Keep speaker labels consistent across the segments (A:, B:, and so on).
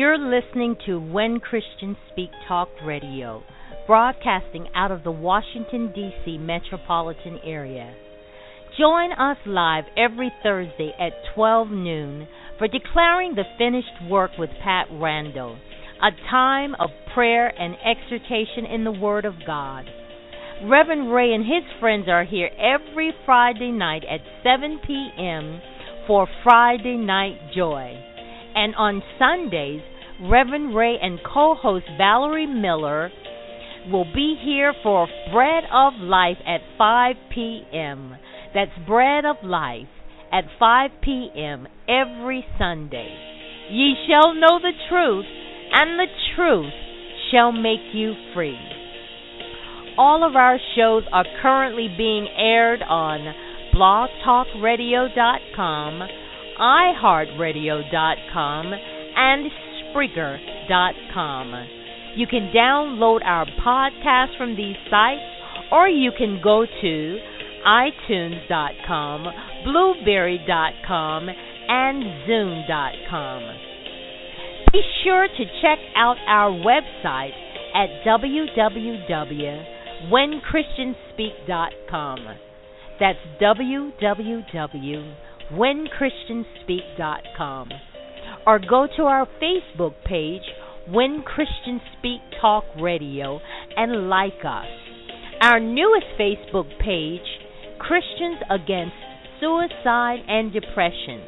A: You're listening to When Christians Speak Talk Radio, broadcasting out of the Washington, D.C. metropolitan area. Join us live every Thursday at 12 noon for Declaring the Finished Work with Pat Randall, a time of prayer and exhortation in the Word of God. Reverend Ray and his friends are here every Friday night at 7 p.m. for Friday Night Joy. And on Sundays, Reverend Ray and co host Valerie Miller will be here for Bread of Life at 5 p.m. That's Bread of Life at 5 p.m. every Sunday. Ye shall know the truth, and the truth shall make you free. All of our shows are currently being aired on blogtalkradio.com, iHeartRadio.com, and Spreaker.com. You can download our podcast from these sites, or you can go to iTunes.com, Blueberry.com, and Zoom.com. Be sure to check out our website at www.whenchristianspeak.com. That's www.whenchristianspeak.com. Or go to our Facebook page, When Christians Speak Talk Radio, and like us. Our newest Facebook page, Christians Against Suicide and Depression.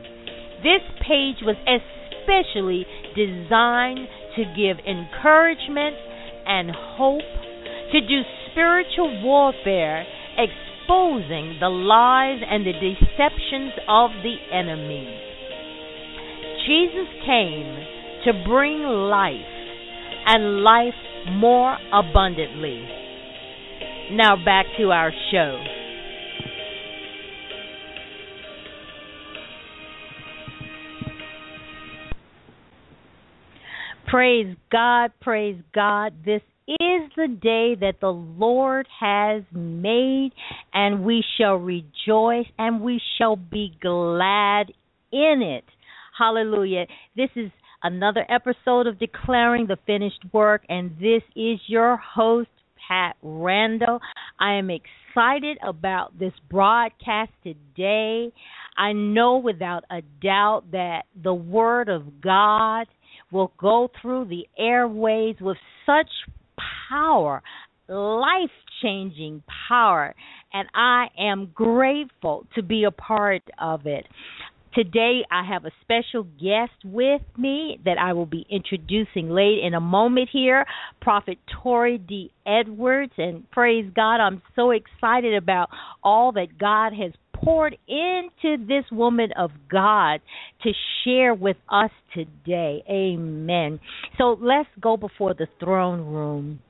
A: This page was especially designed to give encouragement and hope, to do spiritual warfare, exposing the lies and the deceptions of the enemy. Jesus came to bring life and life more abundantly. Now back to our show. Praise God, praise God. This is the day that the Lord has made, and we shall rejoice and we shall be glad in it. Hallelujah. This is another episode of Declaring the Finished Work, and this is your host, Pat Randall. I am excited about this broadcast today. I know without a doubt that the Word of God will go through the airways with such power, life changing power, and I am grateful to be a part of it. Today, I have a special guest with me that I will be introducing late in a moment here, Prophet Tori D. Edwards. And praise God, I'm so excited about all that God has poured into this woman of God to share with us today. Amen. So let's go before the throne room.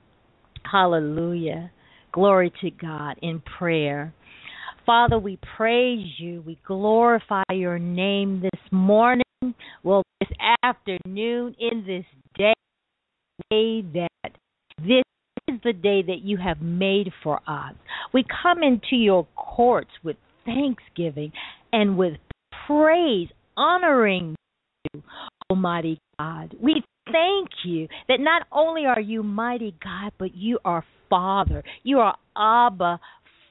A: Hallelujah. Glory to God in prayer. Father, we praise you. We glorify your name this morning, well, this afternoon, in this day, day that this is the day that you have made for us. We come into your courts with thanksgiving and with praise, honoring you, Almighty God. We thank you that not only are you mighty God, but you are Father. You are Abba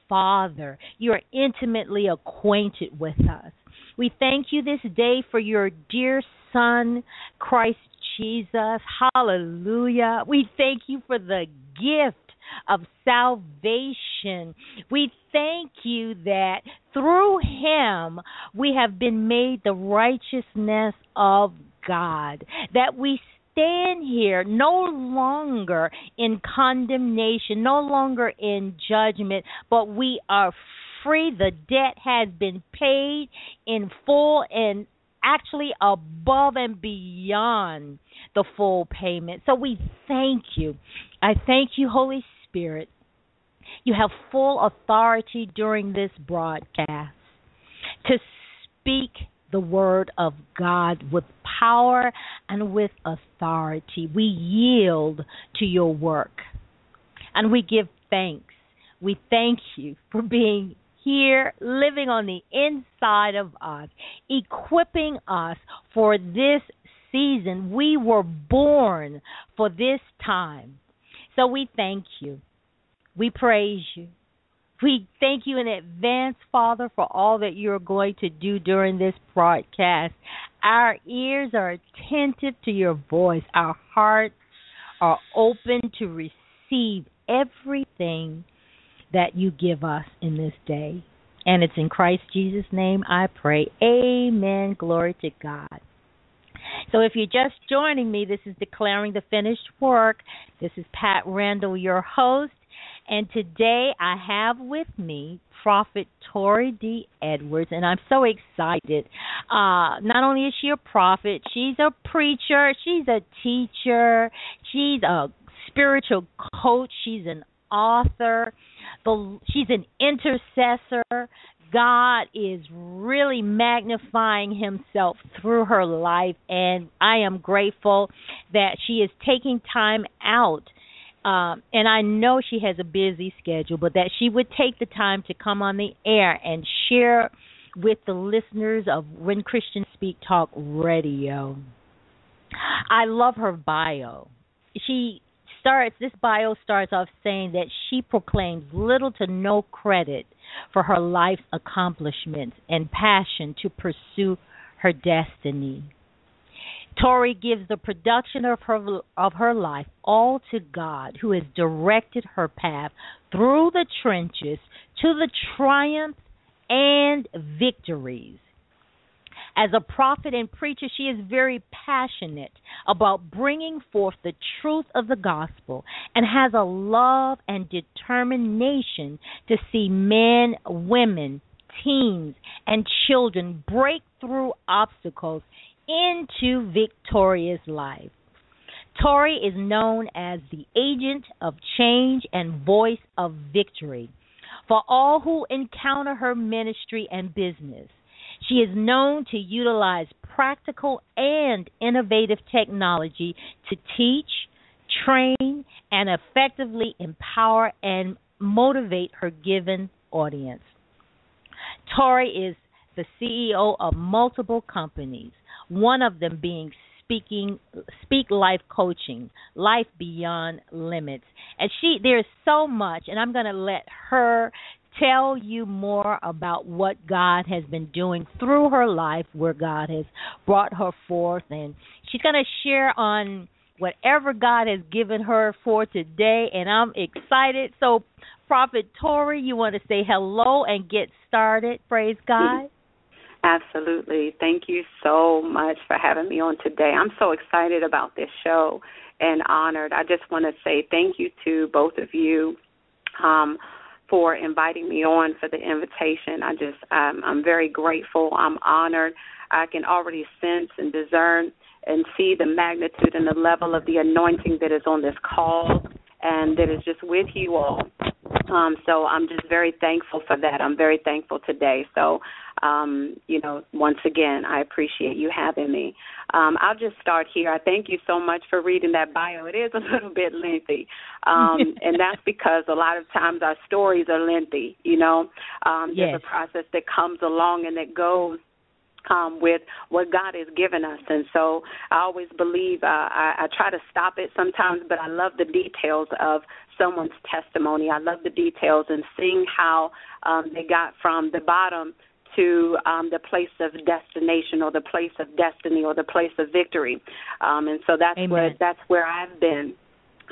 A: Father. You are intimately acquainted with us. We thank you this day for your dear Son, Christ Jesus. Hallelujah. We thank you for the gift of salvation. We thank you that through him we have been made the righteousness of God, that we stand here no longer in condemnation, no longer in judgment, but we are free. The debt has been paid in full and actually above and beyond the full payment. So we thank you. I thank you, Holy Spirit. You have full authority during this broadcast to speak the word of God with power and with authority. We yield to your work and we give thanks. We thank you for being here, living on the inside of us, equipping us for this season. We were born for this time. So we thank you. We praise you. We thank you in advance, Father, for all that you're going to do during this broadcast. Our ears are attentive to your voice, our hearts are open to receive everything that you give us in this day. And it's in Christ Jesus' name I pray. Amen. Glory to God. So if you're just joining me, this is Declaring the Finished Work. This is Pat Randall, your host. And today I have with me Prophet Tori D. Edwards, and I'm so excited. Uh, not only is she a prophet, she's a preacher, she's a teacher, she's a spiritual coach, she's an author, she's an intercessor. God is really magnifying himself through her life, and I am grateful that she is taking time out um, and I know she has a busy schedule, but that she would take the time to come on the air and share with the listeners of When Christians Speak Talk Radio. I love her bio. She starts this bio starts off saying that she proclaims little to no credit for her life's accomplishments and passion to pursue her destiny. Tori gives the production of her of her life all to God, who has directed her path through the trenches to the triumphs and victories. As a prophet and preacher, she is very passionate about bringing forth the truth of the gospel and has a love and determination to see men, women, teens, and children break through obstacles into victorious life. Tori is known as the agent of change and voice of victory for all who encounter her ministry and business. She is known to utilize practical and innovative technology to teach, train, and effectively empower and motivate her given audience. Tori is the CEO of multiple companies, one of them being speaking speak life coaching life beyond limits and she there's so much and i'm going to let her tell you more about what god has been doing through her life where god has brought her forth and she's going to share on whatever god has given her for today and i'm excited so prophet tori you want to say hello and get started praise god
B: Absolutely. Thank you so much for having me on today. I'm so excited about this show and honored. I just want to say thank you to both of you um, for inviting me on for the invitation. I just um, I'm very grateful. I'm honored. I can already sense and discern and see the magnitude and the level of the anointing that is on this call and that is just with you all. Um, so I'm just very thankful for that. I'm very thankful today. So um, you know, once again, I appreciate you having me. Um, I'll just start here. I thank you so much for reading that bio. It is a little bit lengthy, um, and that's because a lot of times our stories are lengthy. You know, um, yes. there's a process that comes along and that goes um, with what God has given us. And so I always believe uh, I, I try to stop it sometimes, but I love the details of someone's testimony. I love the details and seeing how um, they got from the bottom to um, the place of destination or the place of destiny or the place of victory. Um, and so that's
A: Amen.
B: where that's where I've been.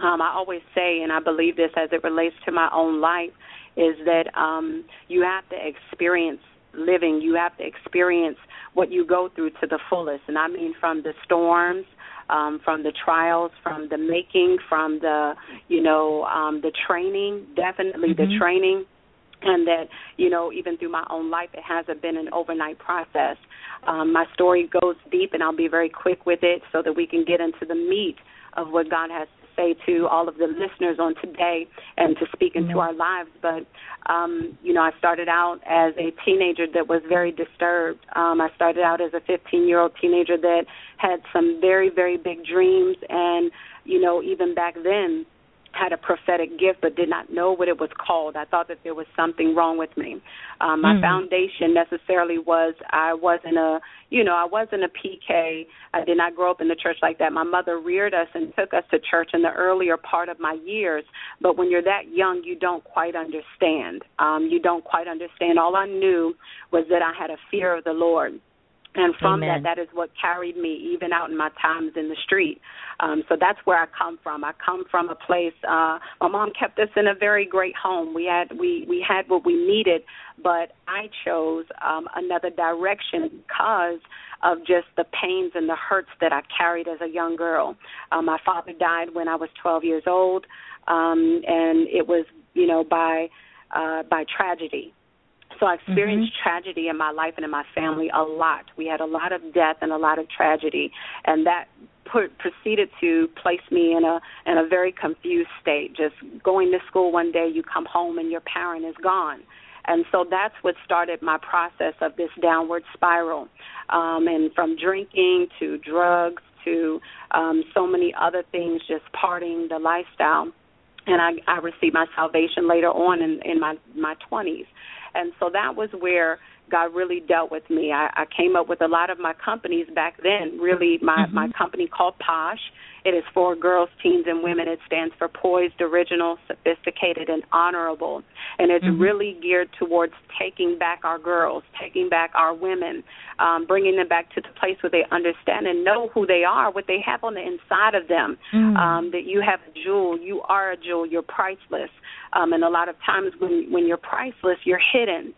B: Um, I always say, and I believe this as it relates to my own life, is that um, you have to experience living. You have to experience what you go through to the fullest, and I mean from the storms. Um, from the trials, from the making, from the you know um, the training, definitely mm-hmm. the training, and that you know even through my own life it hasn't been an overnight process. Um, my story goes deep and i'll be very quick with it so that we can get into the meat of what god has to say to all of the listeners on today and to speak into our lives. But um you know i started out as a teenager that was very disturbed. Um i started out as a 15 year old teenager that had some very very big dreams. And you know even back then had a prophetic gift but did not know what it was called. I thought that there was something wrong with me. Um, my mm-hmm. foundation necessarily was I wasn't a you know I wasn't a PK. I did not grow up in the church like that. My mother reared us and took us to church in the earlier part of my years. But when you're that young, you don't quite understand. Um, you don't quite understand. All I knew was that I had a fear of the Lord and from
A: Amen.
B: that that is what carried me even out in my times in the street. Um so that's where i come from. I come from a place uh my mom kept us in a very great home. We had we we had what we needed but i chose um another direction because of just the pains and the hurts that i carried as a young girl. Um my father died when i was 12 years old um and it was you know by uh by tragedy so I experienced
A: mm-hmm.
B: tragedy in my life and in my family a lot. We had a lot of death and a lot of tragedy, and that put, proceeded to place me in a in a very confused state. Just going to school one day, you come home and your parent is gone. And so that's what started my process of this downward spiral. Um, and from drinking to drugs to um, so many other things, just parting the lifestyle. And I, I received my salvation later on in, in my my 20s. And so that was where God really dealt with me. I, I came up with a lot of my companies back then. Really, my
A: mm-hmm.
B: my company called Posh. It is for girls, teens, and women. It stands for Poised, Original, Sophisticated, and Honorable. And it's
A: mm-hmm.
B: really geared towards taking back our girls, taking back our women, um, bringing them back to the place where they understand and know who they are, what they have on the inside of them.
A: Mm-hmm.
B: Um, that you have a jewel, you are a jewel, you're priceless. Um, and a lot of times when when you're priceless, you're hidden.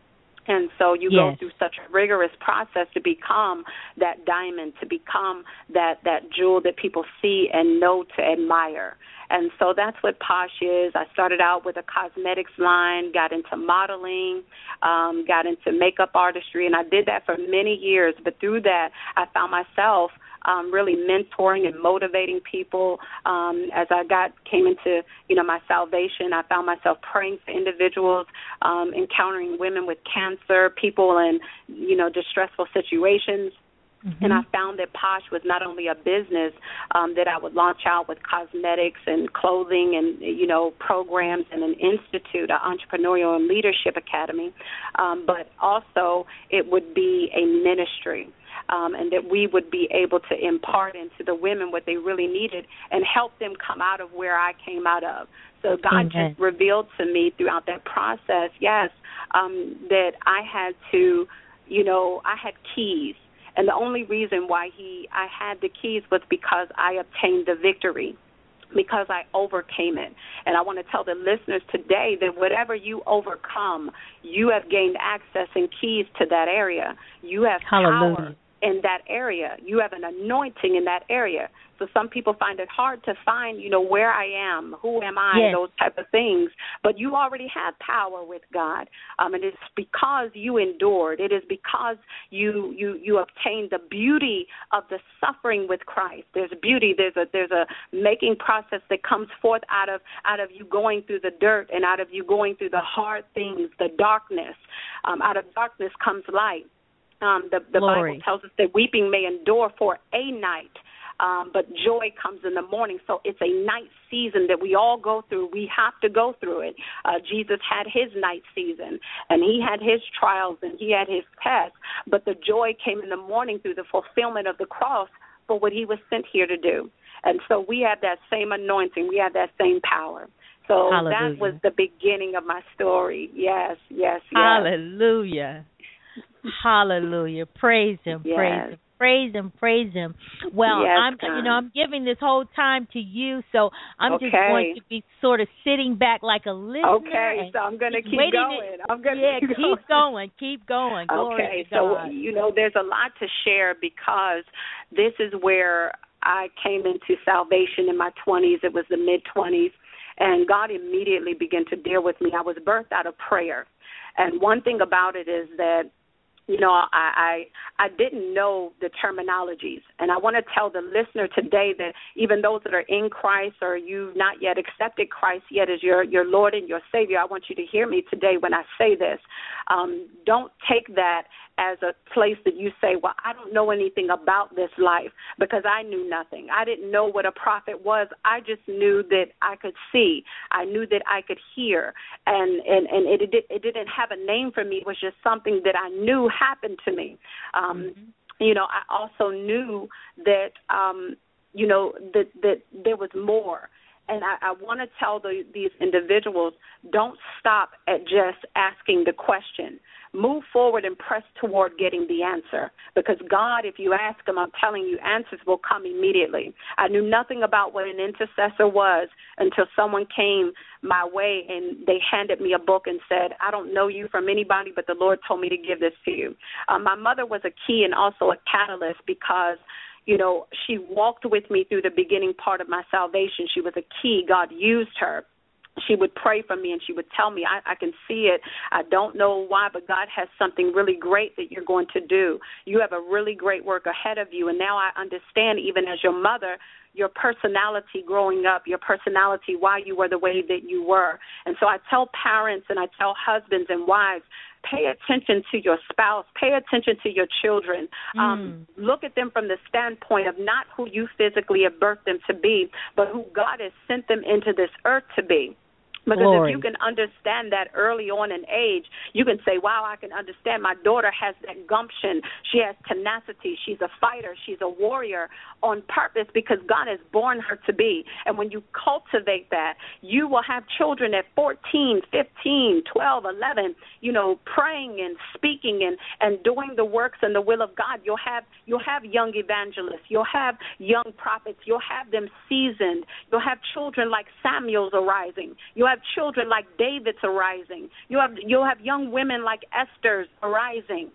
B: And so you
A: yes.
B: go through such a rigorous process to become that diamond, to become that that jewel that people see and know to admire. And so that's what Posh is. I started out with a cosmetics line, got into modeling, um, got into makeup artistry, and I did that for many years. But through that, I found myself um, really mentoring and motivating people. Um, as I got came into you know my salvation, I found myself praying for individuals, um, encountering women with cancer, people in you know distressful situations.
A: Mm-hmm.
B: And I found that Posh was not only a business um, that I would launch out with cosmetics and clothing and you know programs and an institute, an entrepreneurial and leadership academy, um, but also it would be a ministry um, and that we would be able to impart into the women what they really needed and help them come out of where I came out of. So God
A: okay.
B: just revealed to me throughout that process, yes, um, that I had to, you know, I had keys. And the only reason why he I had the keys was because I obtained the victory because I overcame it. And I want to tell the listeners today that whatever you overcome, you have gained access and keys to that area. You have
A: Hallelujah.
B: power in that area. You have an anointing in that area. So some people find it hard to find, you know, where I am, who am I,
A: yes.
B: those type of things. But you already have power with God, um, and it's because you endured. It is because you you you obtained the beauty of the suffering with Christ. There's beauty. There's a there's a making process that comes forth out of out of you going through the dirt and out of you going through the hard things, the darkness. Um, out of darkness comes light. Um, the the
A: Glory.
B: Bible tells us that weeping may endure for a night, um, but joy comes in the morning. So it's a night season that we all go through. We have to go through it. Uh, Jesus had his night season, and he had his trials, and he had his tests. But the joy came in the morning through the fulfillment of the cross for what he was sent here to do. And so we have that same anointing. We have that same power. So
A: Hallelujah.
B: that was the beginning of my story. Yes, yes, yes.
A: Hallelujah. Hallelujah. Praise him.
B: Yes.
A: Praise him. Praise him, praise him. Well,
B: Yes,
A: I'm
B: God.
A: you know, I'm giving this whole time to you, so I'm just going to be sort of sitting back like a listener.
B: Okay, so I'm going to keep going. I'm going to
A: yeah,
B: keep,
A: keep going, keep going. Glory
B: Okay, so you know, there's a lot to share because this is where I came into salvation in my 20s. It was the mid 20s, and God immediately began to deal with me. I was birthed out of prayer, and one thing about it is that you know I, I i didn't know the terminologies and i want to tell the listener today that even those that are in christ or you've not yet accepted christ yet as your your lord and your savior i want you to hear me today when i say this um don't take that as a place that you say, Well, I don't know anything about this life because I knew nothing. I didn't know what a prophet was. I just knew that I could see. I knew that I could hear. And and, and it, it it didn't have a name for me. It was just something that I knew happened to me. Um mm-hmm. you know, I also knew that um you know that that there was more and I, I want to tell the, these individuals don't stop at just asking the question move forward and press toward getting the answer. Because God, if you ask Him, I'm telling you, answers will come immediately. I knew nothing about what an intercessor was until someone came my way and they handed me a book and said, I don't know you from anybody, but the Lord told me to give this to you. Uh, my mother was a key and also a catalyst because you know, she walked with me through the beginning part of my salvation. She was a key. God used her she would pray for me and she would tell me I, I can see it i don't know why but god has something really great that you're going to do you have a really great work ahead of you and now i understand even as your mother your personality growing up, your personality, why you were the way that you were. And so I tell parents and I tell husbands and wives, pay attention to your spouse, pay attention to your children. Um, mm. Um, look at them from the standpoint of not who you physically have birthed them to be, but who God has sent them into this earth to be. Because Glory. if you can understand that early on in age, you can say, wow, I can understand my daughter has that gumption. She has tenacity. She's a fighter. She's a warrior on purpose because God has born her to be. And when you cultivate that, you will have children at 14, 15, 12, 11, you know, praying and speaking and, and doing the works and the will of God. You'll have, you'll have young evangelists. You'll have young prophets. You'll have them seasoned. You'll have children like Samuel's arising. You'll have children like David's arising. You have you'll have young women like Esther's arising.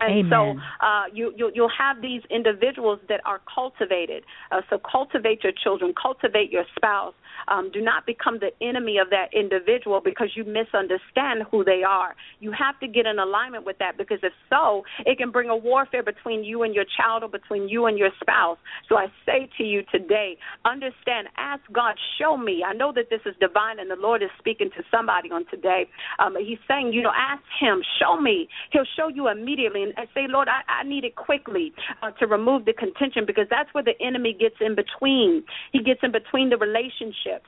B: And
A: Amen.
B: so uh, you, you you'll have these individuals that are cultivated. Uh, so cultivate your children, cultivate your spouse, um, do not become the enemy of that individual because you misunderstand who they are. You have to get in alignment with that because if so, it can bring a warfare between you and your child or between you and your spouse. So I say to you today, understand, ask God, show me. I know that this is divine and the Lord is speaking to somebody on today. Um, he's saying, you know, ask Him, show me. He'll show you immediately. And I say, Lord, I, I need it quickly uh, to remove the contention because that's where the enemy gets in between. He gets in between the relationship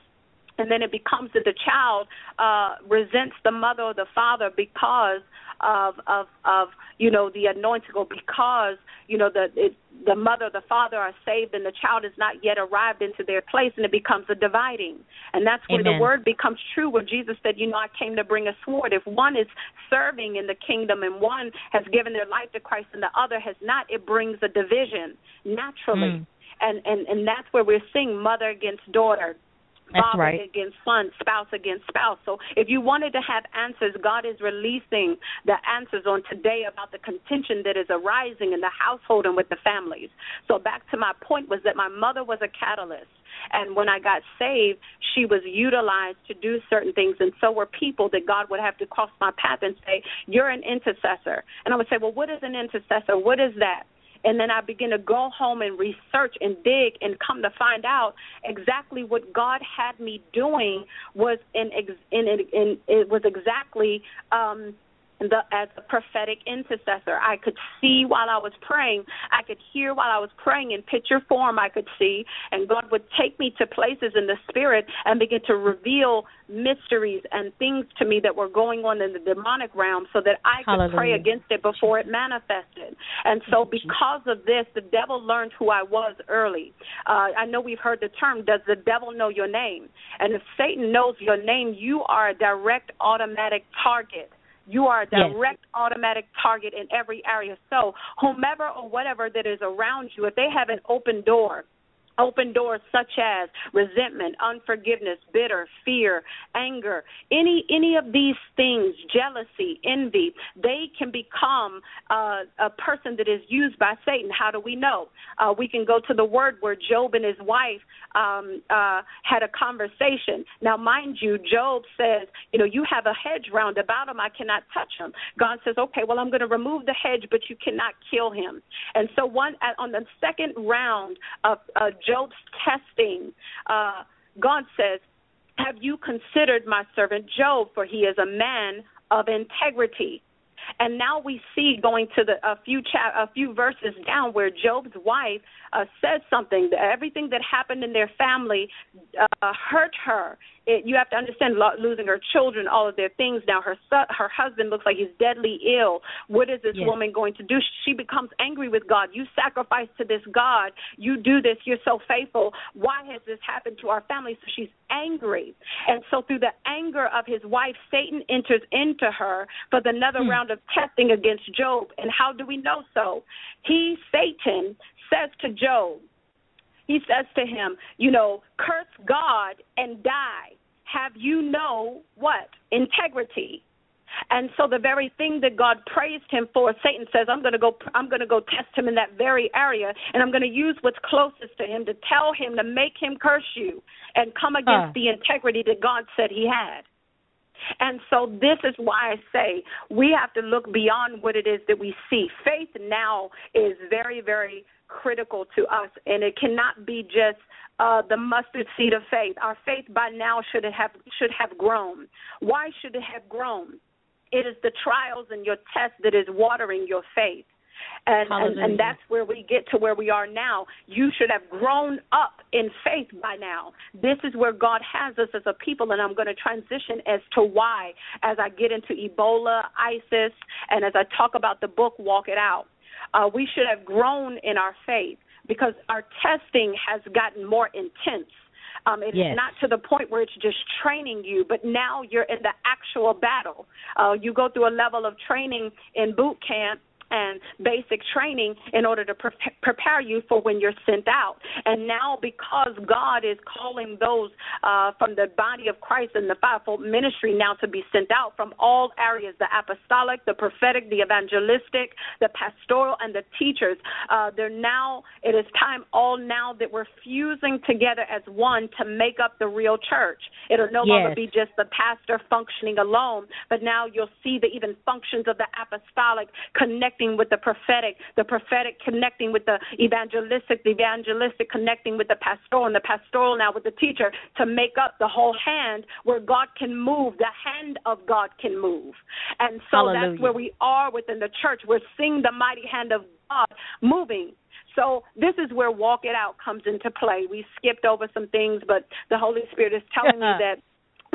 B: and then it becomes that the child uh resents the mother or the father because of of of you know the anointing or because you know the it, the mother the father are saved and the child is not yet arrived into their place and it becomes a dividing and that's where Amen. the word becomes true where jesus said you know i came to bring a sword if one is serving in the kingdom and one has given their life to christ and the other has not it brings a division naturally mm. and and and that's where we're seeing mother against daughter
A: that's
B: father
A: right.
B: against son, spouse against spouse. So if you wanted to have answers, God is releasing the answers on today about the contention that is arising in the household and with the families. So back to my point was that my mother was a catalyst. And when I got saved, she was utilized to do certain things. And so were people that God would have to cross my path and say, You're an intercessor. And I would say, Well, what is an intercessor? What is that? And then I begin to go home and research and dig and come to find out exactly what God had me doing was in in in, in it was exactly um the, as a prophetic intercessor. I could see while I was praying. I could hear while I was praying in picture form. I could see, and God would take me to places in the spirit and begin to reveal mysteries and things to me that were going on in the demonic realm, so that I could
A: Hallelujah.
B: pray against it before it manifested. And so, because of this, the devil learned who I was early. Uh, I know we've heard the term, "Does the devil know your name?" And if Satan knows your name, you are a direct, automatic target you are a direct yes. automatic target in every area. So, whomever or whatever that is around you, if they have an open door, Open doors such as resentment, unforgiveness, bitter, fear, anger, any any of these things, jealousy, envy, they can become uh, a person that is used by Satan. How do we know? Uh, we can go to the word where Job and his wife um, uh, had a conversation. Now, mind you, Job says, you know, you have a hedge round about him. I cannot touch him. God says, okay, well, I'm going to remove the hedge, but you cannot kill him. And so, one on the second round of uh, Job's testing, uh, God says, Have you considered my servant Job? For he is a man of integrity. And now we see going to the a few cha- a few verses down where Job's wife uh, says something. That everything that happened in their family uh, hurt her, it, you have to understand losing her children, all of their things. Now her son, her husband looks like he's deadly ill. What is this yes. woman going to do? She becomes angry with God. You sacrifice to this God. You do this. You're so faithful. Why has this happened to our family? So she's angry, and so through the anger of his wife, Satan enters into her for another hmm. round of testing against Job. And how do we know so? He, Satan, says to Job, he says to him, you know, curse God and die. Have you know what? Integrity. And so the very thing that God praised him for, Satan says, I'm going to go I'm going to go test him in that very area and I'm going to use what's closest to him to tell him to make him curse you and come against the integrity that God said he had. And so this is why I say we have to look beyond what it is that we see. Faith now is very very critical to us, and it cannot be just uh, the mustard seed of faith. Our faith by now should have should have grown. Why should it have grown? It is the trials and your tests that is watering your faith. And, and and that's where we get to where we are now. You should have grown up in faith by now. This is where God has us as a people, and I'm going to transition as to why as I get into Ebola, ISIS, and as I talk about the book Walk It Out uh, we should have grown in our faith because our testing has gotten more intense. Um, it's yes. not to the point where it's just training you, but now you're in the actual battle. Uh, you go through a level of training in boot camp and basic training in order to pre- prepare you for when you're sent out. And now, because God is calling those uh, from the body of Christ and the fivefold ministry now to be sent out from all areas the apostolic, the prophetic, the evangelistic, the pastoral, and the teachers, uh, they're now, it is time all now that we're fusing together as one to make up the real church. It'll no yes. longer be just the pastor functioning alone, but now you'll see the even functions of the apostolic connect connecting with the prophetic, the prophetic connecting with the evangelistic, the evangelistic connecting with the pastoral, and the pastoral now with the teacher to make up the whole hand where God can move, the hand of God can move. And so Hallelujah. that's where we are within the church. We're seeing the mighty hand of God moving. So this is where walk it out comes into play. We skipped over some things, but the Holy Spirit is telling me that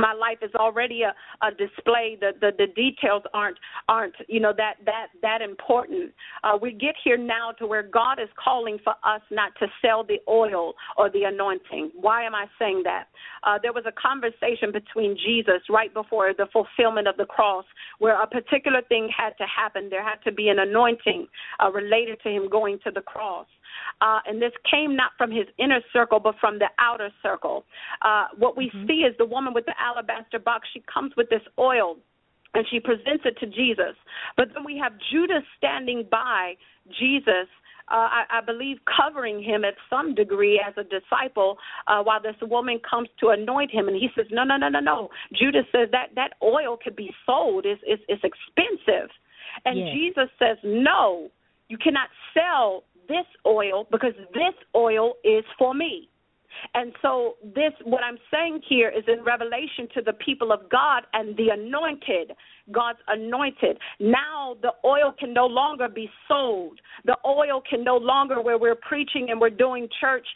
B: my life is already a, a display. The, the the details aren't aren't you know that that that important. Uh, we get here now to where god is calling for us not to sell the oil or the anointing. Why am i saying that? Uh, there was a conversation between jesus right before the fulfillment of the cross where a particular thing had to happen. There had to be an anointing uh, related to him going to the cross uh, and this came not from his inner circle, but from the outer circle. Uh, what we mm-hmm. see is the woman with the alabaster box. She comes with this oil and she presents it to Jesus. But then we have Judas standing by Jesus. Uh, I, I believe covering him at some degree as a disciple, uh, while this woman comes to anoint him, and he says, "No, no, no, no, no." Judas says that that oil could be sold; it's it's, it's expensive, and yes. Jesus says, "No, you cannot sell this oil because this oil is for me. And so this what I'm saying here is in revelation to the people of God and the anointed, God's anointed. Now the oil can no longer be sold. The oil can no longer where we're preaching and we're doing church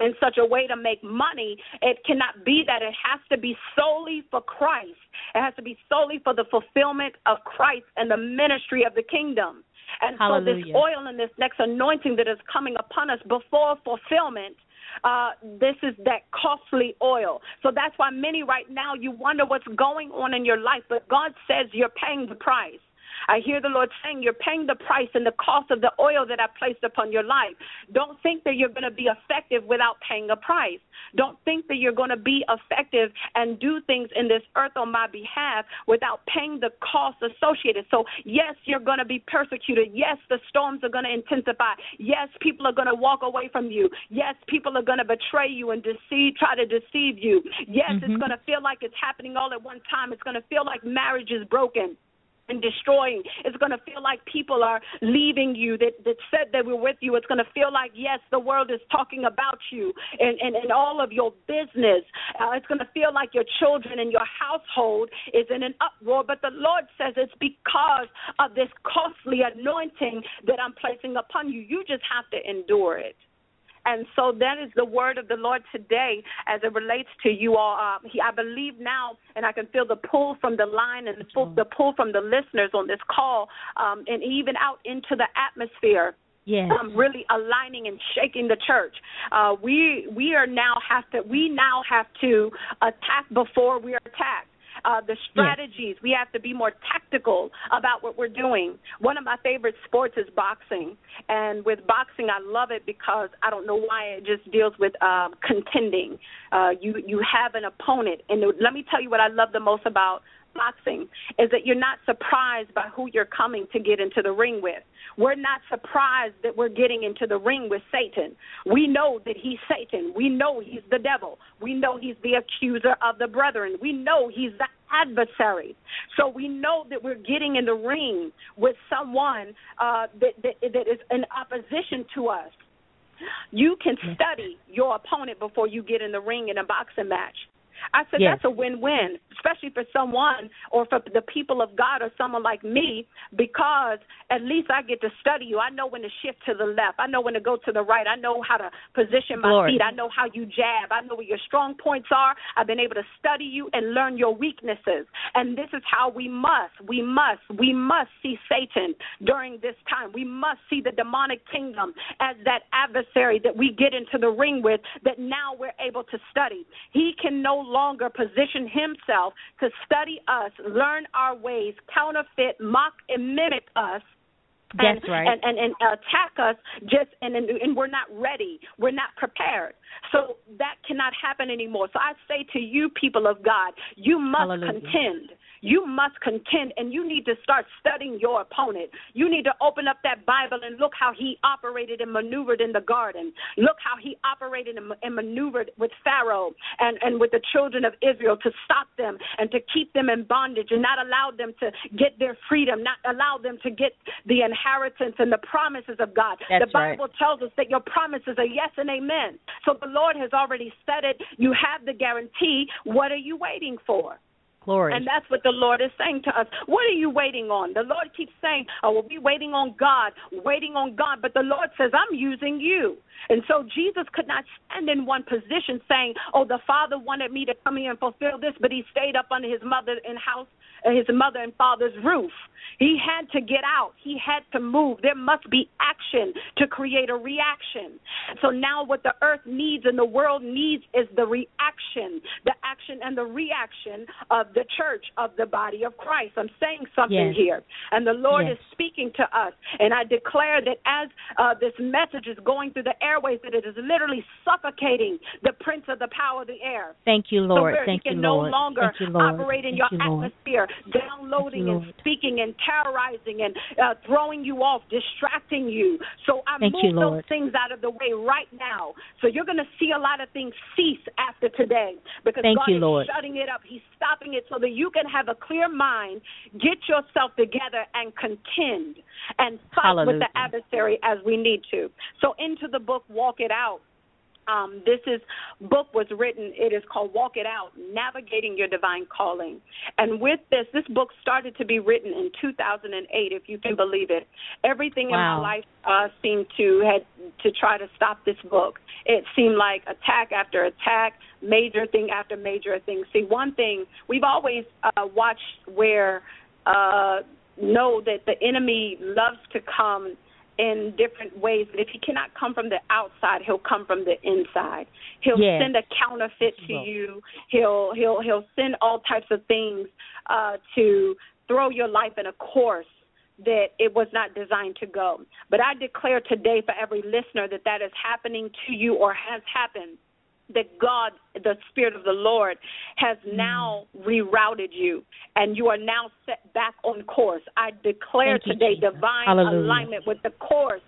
B: in such a way to make money. It cannot be that. It has to be solely for Christ. It has to be solely for the fulfillment of Christ and the ministry of the kingdom. And Hallelujah. so this oil and this next anointing that is coming upon us before fulfillment uh, this is that costly oil. So that's why many right now you wonder what's going on in your life, but God says you're paying the price. I hear the Lord saying, You're paying the price and the cost of the oil that I placed upon your life. Don't think that you're going to be effective without paying a price. Don't think that you're going to be effective and do things in this earth on my behalf without paying the cost associated. So, yes, you're going to be persecuted. Yes, the storms are going to intensify. Yes, people are going to walk away from you. Yes, people are going to betray you and deceive, try to deceive you. Yes, mm-hmm. it's going to feel like it's happening all at one time. It's going to feel like marriage is broken and destroying. It's going to feel like people are leaving you that, that said they were with you. It's going to feel like, yes, the world is talking about you and, and, and all of your business. Uh, it's going to feel like your children and your household is in an uproar. But the Lord says it's because of this costly anointing that I'm placing upon you. You just have to endure it. And so that is the word of the Lord today as it relates to you all. Uh, he, I believe now, and I can feel the pull from the line and the pull, the pull from the listeners on this call, um, and even out into the atmosphere.
A: Yes.
B: Um, really aligning and shaking the church. Uh, we we are now have to we now have to attack before we are attacked uh, the strategies. We have to be more tactical about what we're doing. One of my favorite sports is boxing, and with boxing, I love it because I don't know why it just deals with um, contending. Uh, you you have an opponent, and let me tell you what I love the most about boxing is that you're not surprised by who you're coming to get into the ring with. We're not surprised that we're getting into the ring with Satan. We know that he's Satan. We know he's the devil. We know he's the accuser of the brethren. We know he's the adversary. So we know that we're getting in the ring with someone uh, that, that, that is in opposition to us. You can study your opponent before you get in the ring in a boxing match. I said yes. that's a win-win, especially for someone or for the people of God or someone like me, because at least I get to study you. I know when to shift to the left. I know when to go to the right. I know how to position my
A: Lord.
B: feet. I know how you jab. I know where your strong points are. I've been able to study you and learn your weaknesses. And this is how we must, we must, we must see Satan during this time. We must see the demonic kingdom as that adversary that we get into the ring with that now we're able to study. He can no longer position himself to study us, learn our ways, counterfeit, mock, and mimic us.
A: And, right.
B: and, and, and attack us just and, and and we're not ready we're not prepared so that cannot happen anymore so i say to you people of god you must
A: Hallelujah.
B: contend you must contend and you need to start studying your opponent. You need to open up that Bible and look how he operated and maneuvered in the garden. Look how he operated and maneuvered with Pharaoh and, and with the children of Israel to stop them and to keep them in bondage and not allow them to get their freedom, not allow them to get the inheritance and the promises of God.
A: That's
B: the Bible
A: right.
B: tells us that your promises are yes and amen. So the Lord has already said it. You have the guarantee. What are you waiting for?
A: Glory.
B: And that's what the Lord is saying to us. What are you waiting on? The Lord keeps saying, Oh, will be waiting on God, waiting on God. But the Lord says, I'm using you. And so Jesus could not stand in one position saying, Oh, the Father wanted me to come here and fulfill this, but he stayed up under his mother in house his mother and father's roof. He had to get out. He had to move. There must be action to create a reaction. So now what the earth needs and the world needs is the reaction, the action and the reaction of the church, of the body of Christ. I'm saying something
A: yes.
B: here. And the Lord
A: yes.
B: is speaking to us. And I declare that as uh, this message is going through the airways, that it is literally suffocating the prince of the power of the air.
A: Thank you, Lord.
B: So
A: Thank
B: you
A: you, Lord.
B: no longer
A: Thank you, Lord.
B: operate in
A: Thank
B: your
A: you, Lord.
B: Downloading and speaking and terrorizing and uh, throwing you off, distracting you. So I
A: Thank
B: move
A: you,
B: those things out of the way right now. So you're going to see a lot of things cease after today because
A: Thank
B: God
A: you,
B: is
A: Lord.
B: shutting it up. He's stopping it so that you can have a clear mind, get yourself together, and contend and fight with the adversary as we need to. So into the book, walk it out. Um, this is book was written. It is called "Walk It Out: Navigating Your Divine Calling." And with this, this book started to be written in 2008, if you can believe it. Everything
A: Wow.
B: in my life uh, seemed to had to try to stop this book. It seemed like attack after attack, major thing after major thing. See, one thing we've always uh, watched where uh, know that the enemy loves to come in different ways. But if he cannot come from the outside, he'll come from the inside. He'll
A: Yes.
B: send a counterfeit to you. He'll he'll he'll send all types of things uh, to throw your life in a course that it was not designed to go. But I declare today for every listener that that is happening to you or has happened that God, the Spirit of the Lord, has mm. now rerouted you and you are now set back on course. I declare
A: Thank
B: today divine
A: Hallelujah.
B: alignment with the course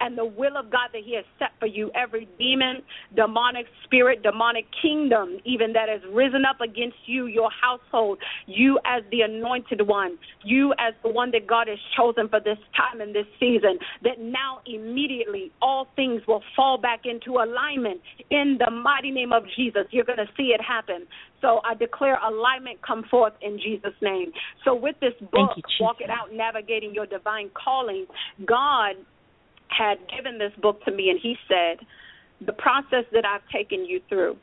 B: and the will of God that He has set for you. Every demon, demonic spirit, demonic kingdom, even that has risen up against you, your household, you as the anointed one, you as the one that God has chosen for this time and this season, that now immediately all things will fall back into alignment in the mighty name of Jesus. You're going to see it happen. So I declare alignment come forth in Jesus' name. So with this book,
A: you,
B: Walk It Out, Navigating Your Divine Calling, God had given this book to me, and he said, The process that I've taken you through,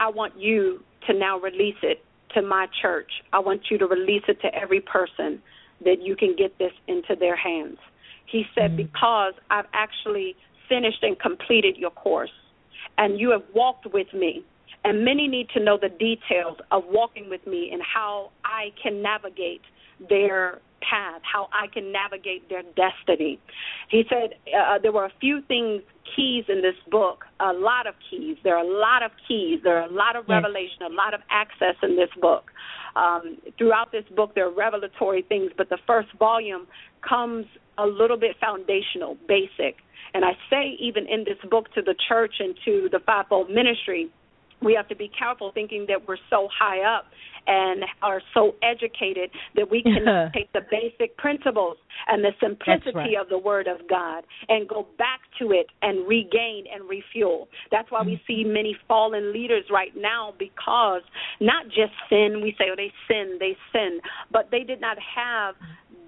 B: I want you to now release it to my church. I want you to release it to every person that you can get this into their hands. He said, mm-hmm. Because I've actually finished and completed your course, and you have walked with me. And many need to know the details of walking with me and how I can navigate their path, how I can navigate their destiny. He said uh, there were a few things, keys in this book, a lot of keys. There are a lot of keys. There are a lot of yes. revelation, a lot of access in this book. Um, throughout this book, there are revelatory things, but the first volume comes a little bit foundational, basic. And I say, even in this book, to the church and to the fivefold ministry, we have to be careful thinking that we're so high up and are so educated that we can take the basic principles and the simplicity
A: right.
B: of the Word of God and go back to it and regain and refuel. That's why we mm-hmm. see many fallen leaders right now because not just sin, we say, oh, they sin, they sin, but they did not have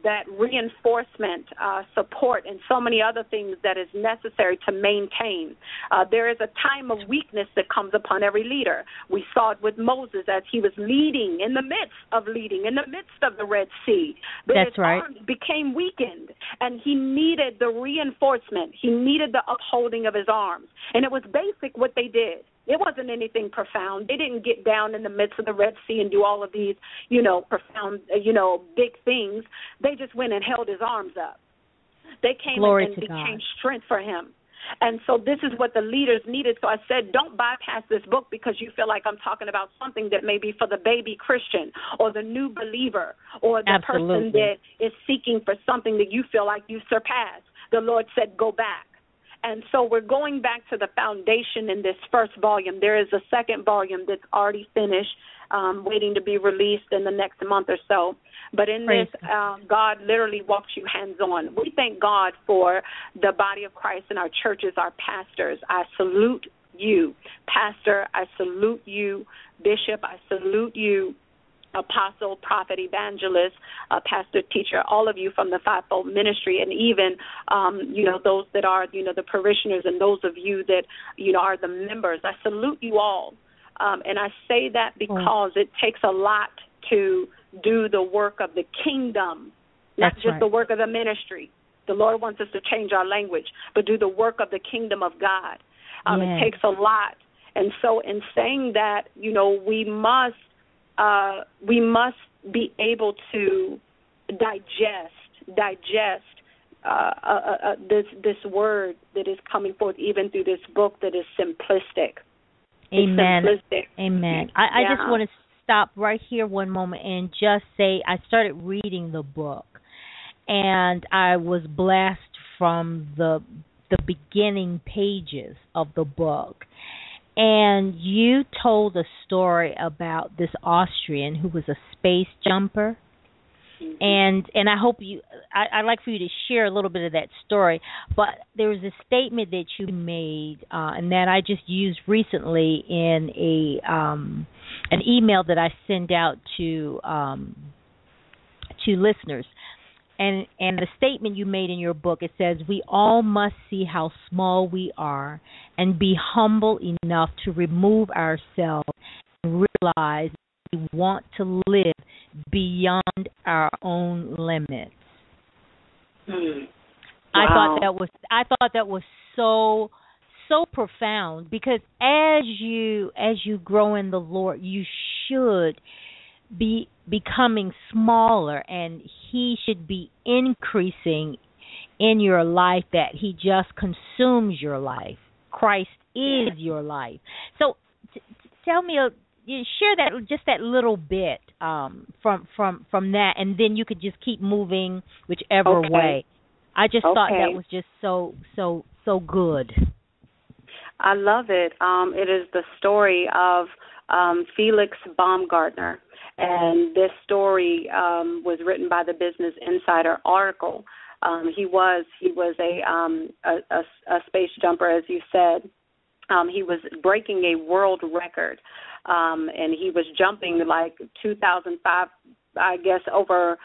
B: that reinforcement, uh, support, and so many other things that is necessary to maintain. Uh, there is a time of weakness that comes upon every leader. We saw it with Moses as he was leading in the midst of leading, in the midst of the Red Sea. That
A: That's
B: his
A: right.
B: arms became weakened, and he needed the reinforcement. He needed the upholding of his arms, and it was basic what they did. It wasn't anything profound. They didn't get down in the midst of the Red Sea and do all of these, you know, profound, uh, you know, big things. They just went and held his arms up. They came
A: Glory
B: and, and became
A: God.
B: strength for him. And so this is what the leaders needed. So I said, don't bypass this book because you feel like I'm talking about something that may be for the baby Christian or the new believer or the
A: Absolutely.
B: person that is seeking for something that you feel like you surpassed. The Lord said, go back. And so we're going back to the foundation in this first volume. There is a second volume that's already finished, um, waiting to be released in the next month or so. But in
A: Praise
B: this, um, God literally walks you hands on. We thank God for the body of Christ and our churches, our pastors. I salute you, Pastor. I salute you, Bishop. I salute you, apostle, prophet, evangelist, uh, pastor, teacher, all of you from the fivefold ministry, and even um, you know those that are you know the parishioners and those of you that you know are the members. I salute you all, um, and I say that because it takes a lot to do the work of the kingdom, not
A: That's
B: just
A: right.
B: the work of the ministry. The Lord wants us to change our language, but do the work of the kingdom of God. Um,
A: Yes.
B: It takes a lot. And so, in saying that, you know, we must uh, we must be able to digest digest uh, uh, uh, this this word that is coming forth even through this book that is simplistic.
A: Amen.
B: simplistic.
A: Amen. I, I just want to stop right here one moment and just say I started reading the book and I was blessed from the the beginning pages of the book. And you told a story about this Austrian who was a space jumper.
B: Mhm.
A: And and I hope you I, I'd like for you to share a little bit of that story. But there was a statement that you made uh, and that I just used recently in a um an email that I send out to um to listeners. And and the statement you made in your book it says we all must see how small we are and be humble enough to remove ourselves and realize we want to live beyond our own limits.
B: Hmm.
A: I thought that was I thought that was so so profound because as you as you grow in the Lord, you should be becoming smaller and he should be increasing in your life that he just consumes your life. Christ is your life. So t- t- tell me a you share that just that little bit um, from from from that, and then you could just keep moving whichever
B: okay.
A: way. I just
B: okay.
A: thought that was just so so so good.
B: I love it. Um, it is the story of um, Felix Baumgartner, and this story um, was written by the Business Insider article. Um, he was he was a, um, a, a a space jumper, as you said. Um, he was breaking a world record, um, and he was jumping like 2,005, I guess, over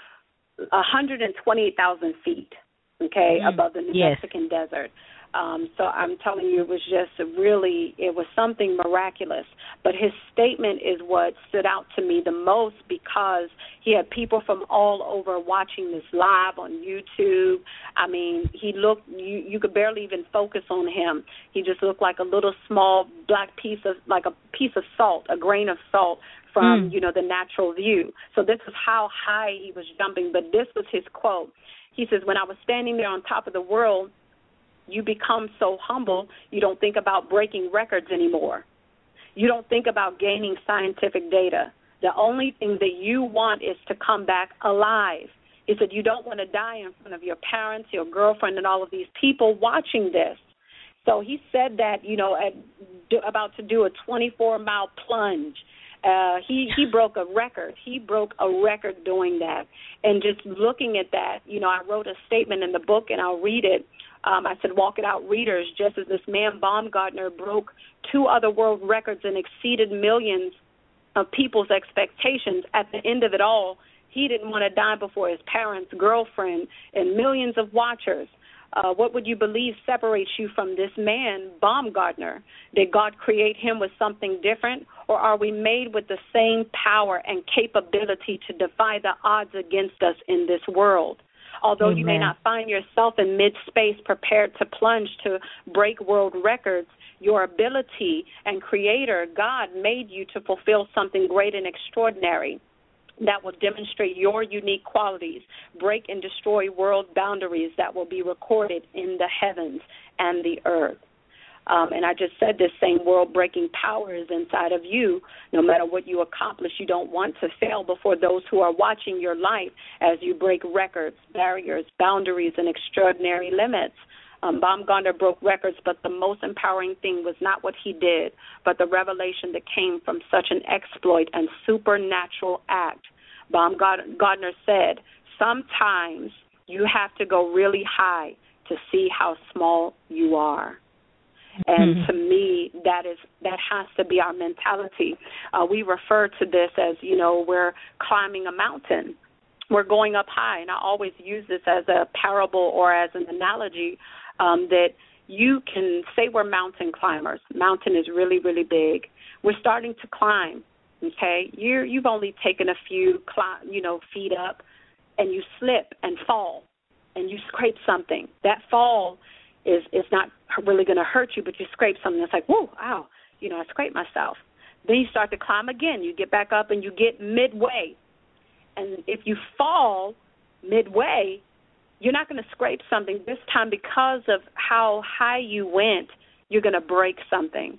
B: 128,000 feet, okay,
A: mm
B: above the New
A: yes.
B: Mexican desert. Um, so I'm telling you, it was just really, it was something miraculous. But his statement is what stood out to me the most because he had people from all over watching this live on YouTube. I mean, he looked, you, you could barely even focus on him. He just looked like a little small black piece of, like a piece of salt, a grain of salt from,
A: Mm.
B: you know, the natural view. So this is how high he was jumping. But this was his quote. He says, When I was standing there on top of the world, you become so humble you don't think about breaking records anymore. You don't think about gaining scientific data. The only thing that you want is to come back alive. He said you don't want to die in front of your parents, your girlfriend, and all of these people watching this. So he said that you know at about to do a 24 mile plunge. Uh, he he broke a record. He broke a record doing that. And just looking at that, you know, I wrote a statement in the book, and I'll read it. Um, I said, walk it out, readers. Just as this man Baumgartner broke two other world records and exceeded millions of people's expectations, at the end of it all, he didn't want to die before his parents, girlfriend, and millions of watchers. Uh, what would you believe separates you from this man, Baumgartner? Did God create him with something different, or are we made with the same power and capability to defy the odds against us in this world? Although you may not find yourself in mid space prepared to plunge to break world records, your ability and creator, God, made you to fulfill something great and extraordinary that will demonstrate your unique qualities, break and destroy world boundaries that will be recorded in the heavens and the earth. Um, and I just said this same world breaking power is inside of you. No matter what you accomplish, you don't want to fail before those who are watching your life as you break records, barriers, boundaries, and extraordinary limits. Um, Baumgartner broke records, but the most empowering thing was not what he did, but the revelation that came from such an exploit and supernatural act. Baumgartner said, Sometimes you have to go really high to see how small you are. And
A: Mhm.
B: to me, that is that has to be our mentality. Uh, we refer to this as you know we're climbing a mountain, we're going up high, and I always use this as a parable or as an analogy um, that you can say we're mountain climbers. Mountain is really really big. We're starting to climb. Okay, you're you've only taken a few climb, you know feet up, and you slip and fall, and you scrape something. That fall is is not really going to hurt you, but you scrape something that's like, whoa, ow, you know, I scraped myself. Then you start to climb again. You get back up and you get midway. And if you fall midway, you're not going to scrape something this time because of how high you went. You're going to break something.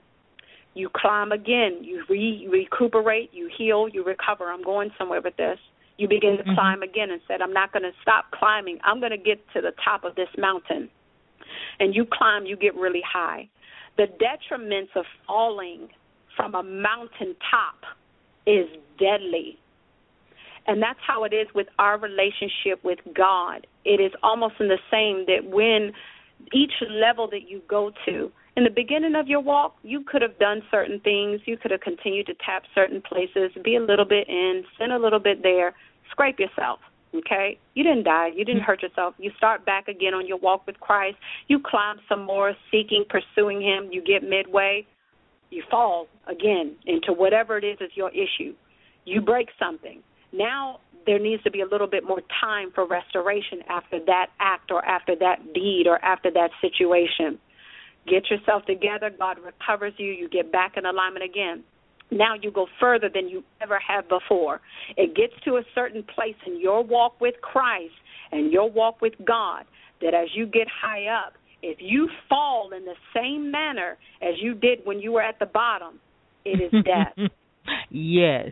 B: You climb again. You re- recuperate. You heal. You recover. I'm going somewhere with this. You begin to
A: Mhm.
B: climb again and said, I'm not going to stop climbing. I'm going to get to the top of this mountain and you climb, you get really high. The detriments of falling from a mountain top is deadly. And that's how it is with our relationship with God. It is almost in the same that when each level that you go to, in the beginning of your walk, you could have done certain things. You could have continued to tap certain places, be a little bit in, sin a little bit there, scrape yourself. Okay? You didn't die. You didn't hurt yourself. You start back again on your walk with Christ. You climb some more, seeking, pursuing Him. You get midway. You fall again into whatever it is is your issue. You break something. Now there needs to be a little bit more time for restoration after that act or after that deed or after that situation. Get yourself together. God recovers you. You get back in alignment again. Now you go further than you ever have before. It gets to a certain place in your walk with Christ and your walk with God that as you get high up, if you fall in the same manner as you did when you were at the bottom, it is death.
A: yes.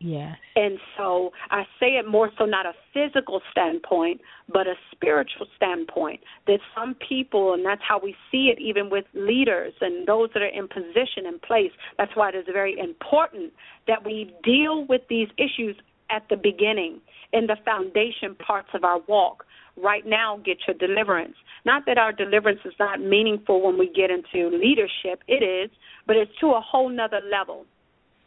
A: Yes.
B: And so I say it more so not a physical standpoint, but a spiritual standpoint. That some people, and that's how we see it even with leaders and those that are in position and place. That's why it is very important that we deal with these issues at the beginning, in the foundation parts of our walk. Right now, get your deliverance. Not that our deliverance is not meaningful when we get into leadership, it is, but it's to a whole nother level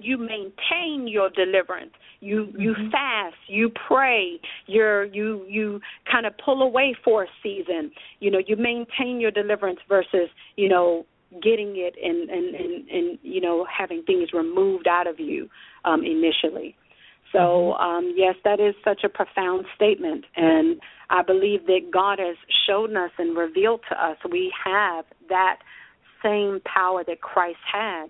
B: you maintain your deliverance. You you mm-hmm. fast you pray you're you you kind of pull away for a season. You know you maintain your deliverance versus you know getting it and and and, and you know having things removed out of you um initially. So mm-hmm. um yes that is such a profound statement. And i believe that god has shown us and revealed to us we have that same power that christ had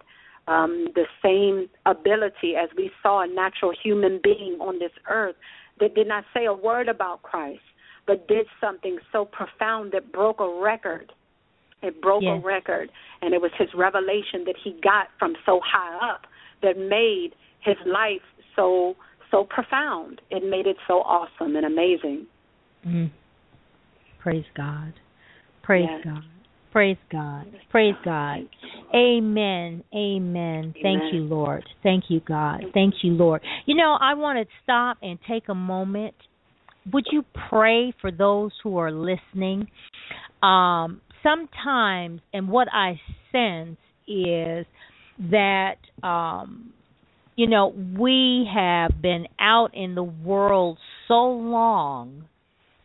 B: um, the same ability as we saw a natural human being on this earth that did not say a word about Christ, but did something so profound that broke a record. It broke yes. a record, and it was his revelation that he got from so high up that made his life so so profound. It made it so awesome and amazing.
A: Mm. Praise God. Praise yes. God. Praise God. Praise God. Amen. Amen. Thank you, Lord. Thank you, God. Thank you, Lord. You know, I want to stop and take a moment. Would you pray for those who are listening? Um, sometimes, and what I sense is that, um, you know, we have been out in the world so long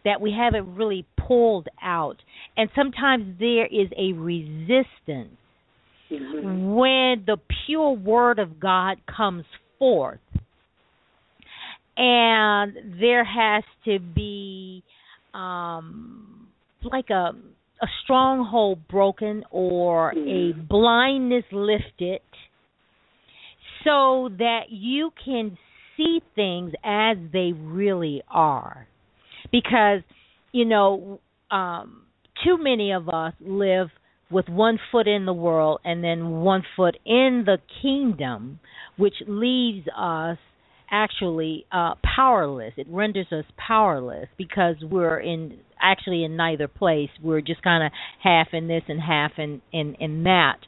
A: that we haven't really pulled out. And sometimes there is a resistance mm-hmm. when the pure word of God comes forth. And there has to be um like a a stronghold broken or mm-hmm. a blindness lifted so that you can see things as they really are because you know um too many of us live with one foot in the world and then one foot in the kingdom which leaves us actually uh powerless. It renders us powerless because we're in actually in neither place. We're just kind of half in this and half in in in that.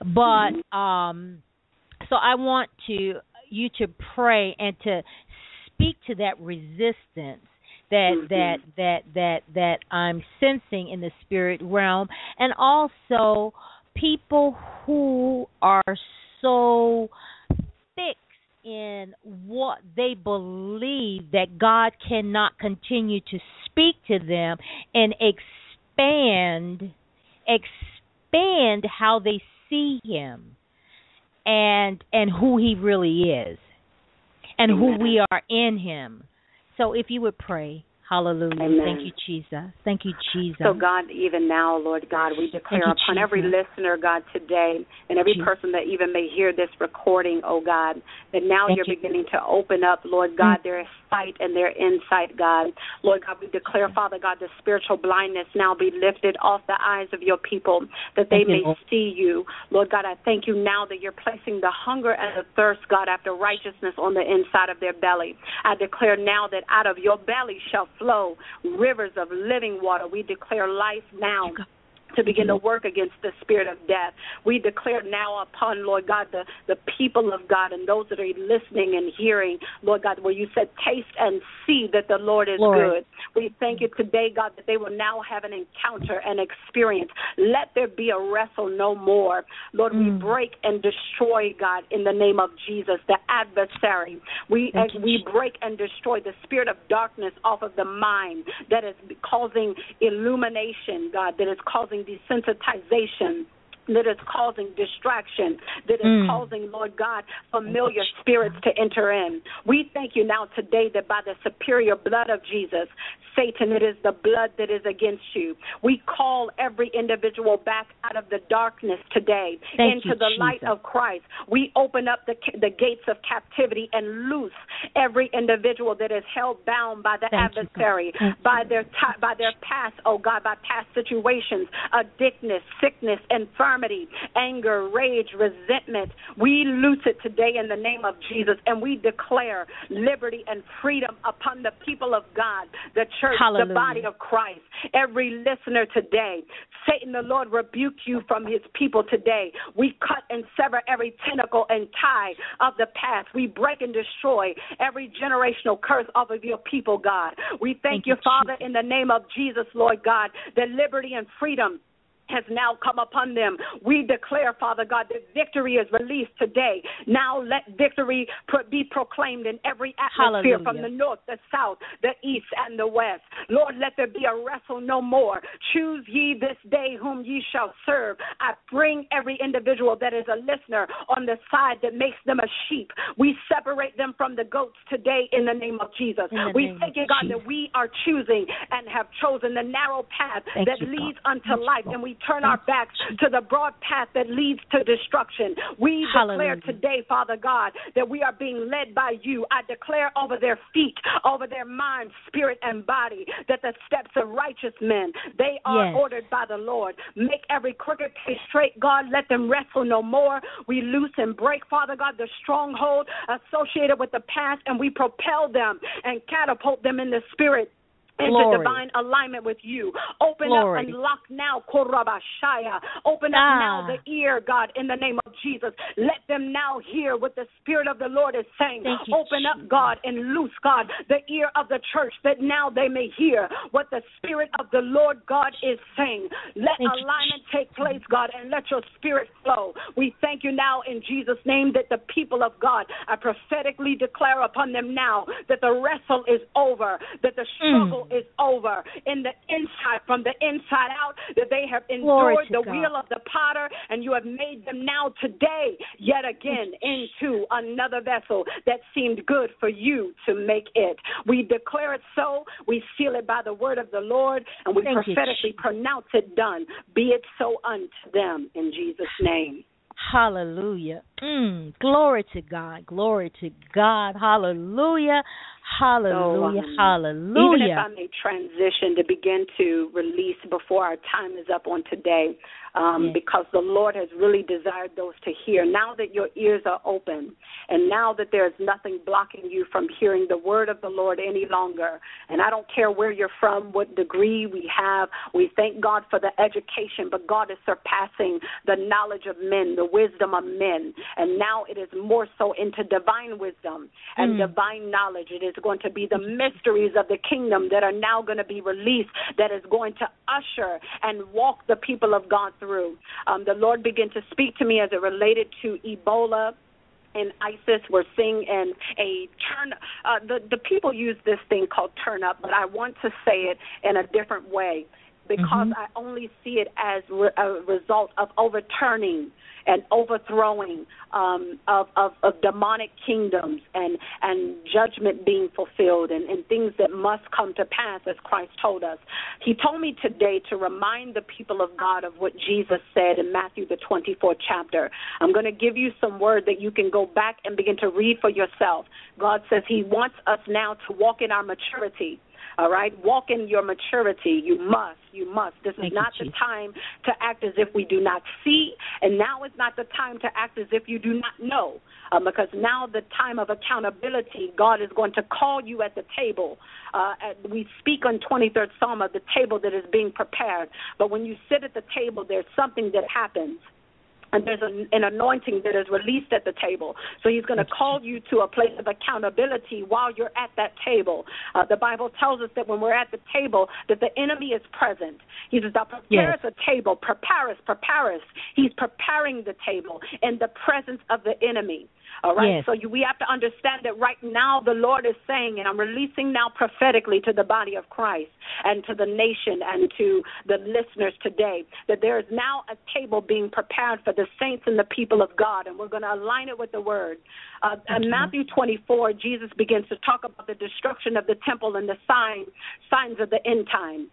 A: But mm-hmm. um so i want to you to pray and to speak to that resistance that mm-hmm. that that that that I'm sensing in the spirit realm. And also people who are so fixed in what they believe that God cannot continue to speak to them and expand expand how they see him and and who he really is and who we are in him so if you would pray. Hallelujah. Amen. Thank you, Jesus. Thank you, Jesus.
B: So, God, even now, Lord God, we declare you, upon Jesus. every listener, God, today, and every Jesus. person that even may hear this recording, oh God, that now Thank you're you. beginning to open up, Lord God, mm. their sight and their insight, God. Lord God, we declare, Father God, the spiritual blindness now be lifted off the eyes of your people, that they may see you. Lord God, I thank you now that you're placing the hunger and the thirst, God, after righteousness on the inside of their belly. I declare now that out of your belly shall flow rivers of living water. We declare life now to begin to work against the spirit of death. We declare now upon, Lord God, the, the people of God and those that are listening and hearing, Lord God, where you said, taste and see that the Lord is Lord. good. We thank you today, God, that they will now have an encounter and experience. Let there be a wrestle no more. Lord, mm. we break and destroy, God, in the name of Jesus, the adversary. We, we break and destroy the spirit of darkness off of the mind that is causing illumination, God, that is causing desensitization that is causing distraction, that is mm. causing, Lord God, familiar spirits to enter in. We thank you now today that by the superior blood of Jesus, Satan, it is the blood that is against you. We call every individual back out of the darkness today
A: thank
B: into
A: you,
B: the
A: Jesus.
B: light of Christ. We open up the, the gates of captivity and loose every individual that is held bound by the
A: thank
B: adversary, by their by their past, oh God, by past situations, addictness, sickness, infirmity, anger, rage, resentment. We loose it today in the name of Jesus and we declare liberty and freedom upon the people of God, the church,
A: Hallelujah.
B: the body of Christ. Every listener today, Satan, the Lord rebuke you from his people today. We cut and sever every tentacle and tie of the past. We break and destroy every generational curse off of your people, God. We thank,
A: thank
B: you,
A: you,
B: Father,
A: Jesus.
B: in the name of Jesus, Lord God, that liberty and freedom has now come upon them. We declare, Father God, that victory is released today. Now let victory be proclaimed in every atmosphere
A: Hallelujah.
B: from the north, the south, the east, and the west. Lord, let there be a wrestle no more. Choose ye this day whom ye shall serve. I bring every individual that is a listener on the side that makes them a sheep. We separate them from the goats today in the name of Jesus. We thank you, God,
A: Jesus.
B: that we are choosing and have chosen the narrow path
A: Thank
B: that
A: you,
B: leads
A: God.
B: unto life, and we turn our backs to the broad path that leads to destruction. We
A: Hallelujah.
B: declare today, Father God, that we are being led by you. I declare over their feet, over their mind, spirit, and body, that the steps of righteous men, they are
A: Yes.
B: ordered by the Lord. Make every crooked place straight, God. Let them wrestle no more. We loose and break, Father God, the stronghold associated with the past, and we propel them and catapult them in the spirit into
A: Glory.
B: divine alignment with you. Open
A: Glory.
B: up, lock now, Korabashaya. Open up
A: Ah.
B: now the ear, God, in the name of Jesus. Let them now hear what the Spirit of the Lord is saying.
A: You,
B: Open up, God, and loose, God, the ear of the church that now they may hear what the Spirit of the Lord God is saying. Let
A: Thank you,
B: alignment take place, God, and let your Spirit flow. We thank you now in Jesus' name that the people of God, I prophetically declare upon them now that the wrestle is over, that the struggle
A: Mm.
B: Is over in the inside, from the inside out, that they have endured the
A: God.
B: wheel of the potter, and you have made them now today, yet again, into another vessel that seemed good for you to make it. We declare it so, we seal it by the word of the Lord, and we
A: Thank
B: prophetically
A: Jesus.
B: pronounce it done. Be it so unto them in Jesus' name.
A: Hallelujah. Mm, glory to God. Glory to God. Hallelujah. Hallelujah.
B: So, um,
A: Hallelujah.
B: Even if I may transition to begin to release before our time is up on today, um,
A: Yes.
B: because the Lord has really desired those to hear. Now that your ears are open, and now that there is nothing blocking you from hearing the word of the Lord any longer, and I don't care where you're from, what degree we have, we thank God for the education, but God is surpassing the knowledge of men, the wisdom of men, and now it is more so into divine wisdom and
A: Mm.
B: divine knowledge. It is going to be the mysteries of the kingdom that are now going to be released, that is going to usher and walk the people of God through. Um, the Lord began to speak to me as it related to Ebola and ISIS were seeing in a turn. Uh, the the people use this thing called turn up, but I want to say it in a different way because
A: Mhm.
B: I only see it as re- a result of overturning and overthrowing um, of, of, of demonic kingdoms and and judgment being fulfilled and, and things that must come to pass as Christ told us. He told me today to remind the people of God of what Jesus said in Matthew the 24th chapter. I'm going to give you some word that you can go back and begin to read for yourself. God says He wants us now to walk in our maturity. All right, walk in your maturity. You must, you must. This
A: Thank
B: is
A: you,
B: not the
A: Jesus.
B: time to act as if we do not see, and now is not the time to act as if you do not know, um, because now the time of accountability. God is going to call you at the table. Uh, at, we speak on 23rd Psalm of the table that is being prepared, but when you sit at the table, there's something that happens and there's an, an anointing that is released at the table. So he's going to call you to a place of accountability while you're at that table. Uh, the Bible tells us that when we're at the table, that the enemy is present. He says, "Thou prepare
A: Yes.
B: a table, prepare us, prepare us." He's preparing the table in the presence of the enemy. All right.
A: Yes.
B: So you, we have to understand that right now the Lord is saying, and I'm releasing now prophetically to the body of Christ and to the nation and to the listeners today that there is now a table being prepared for the saints and the people of God, and we're going to align it with the Word. Uh, in Matthew 24, Jesus begins to talk about the destruction of the temple and the sign, signs of the end time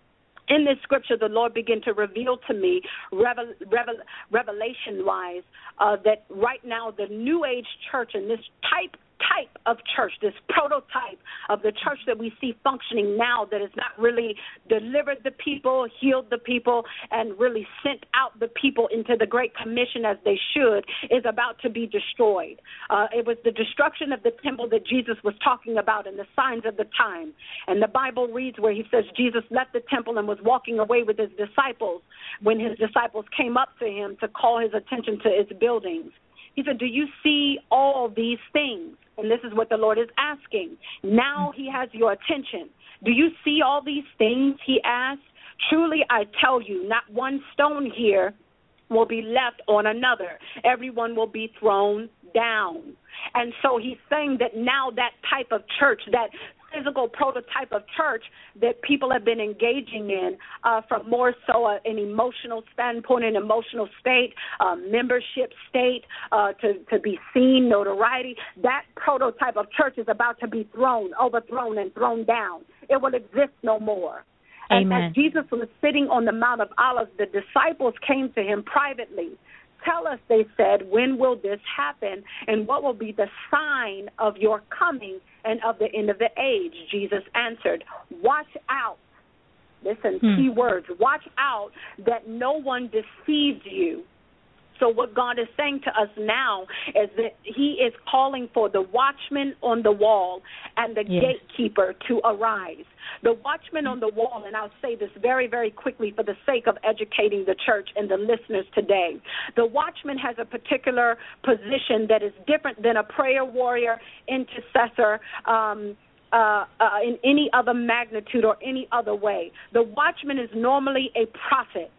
B: in this scripture, the Lord began to reveal to me, revel, revel, revelation wise, uh, that right now the New Age church and this type type of church, this prototype of the church that we see functioning now that has not really delivered the people, healed the people, and really sent out the people into the Great Commission as they should, is about to be destroyed. Uh, it was the destruction of the temple that Jesus was talking about and the signs of the time. And the Bible reads where he says Jesus left the temple and was walking away with his disciples when his disciples came up to him to call his attention to its buildings. He said, Do you see all these things? And this is what the Lord is asking. Now he has your attention. Do you see all these things? He asked. Truly, I tell you, not one stone here will be left on another. Everyone will be thrown down. And so he's saying that now that type of church, that physical prototype of church that people have been engaging in uh, from more so a, an emotional standpoint, an emotional state, uh, membership state, uh, to, to be seen, notoriety. That prototype of church is about to be thrown, overthrown, and thrown down. It will exist no more.
A: Amen.
B: And as Jesus was sitting on the Mount of Olives, the disciples came to him privately Tell us, they said, when will this happen and what will be the sign of your coming and of the end of the age? Jesus answered, Watch out. Listen, hmm. key words. Watch out that no one deceives you so, what God is saying to us now is that He is calling for the watchman on the wall and the yes. gatekeeper to arise. The watchman on the wall, and I'll say this very, very quickly for the sake of educating the church and the listeners today. The watchman has a particular position that is different than a prayer warrior, intercessor. Um, uh, uh, in any other magnitude or any other way. The watchman is normally a prophet.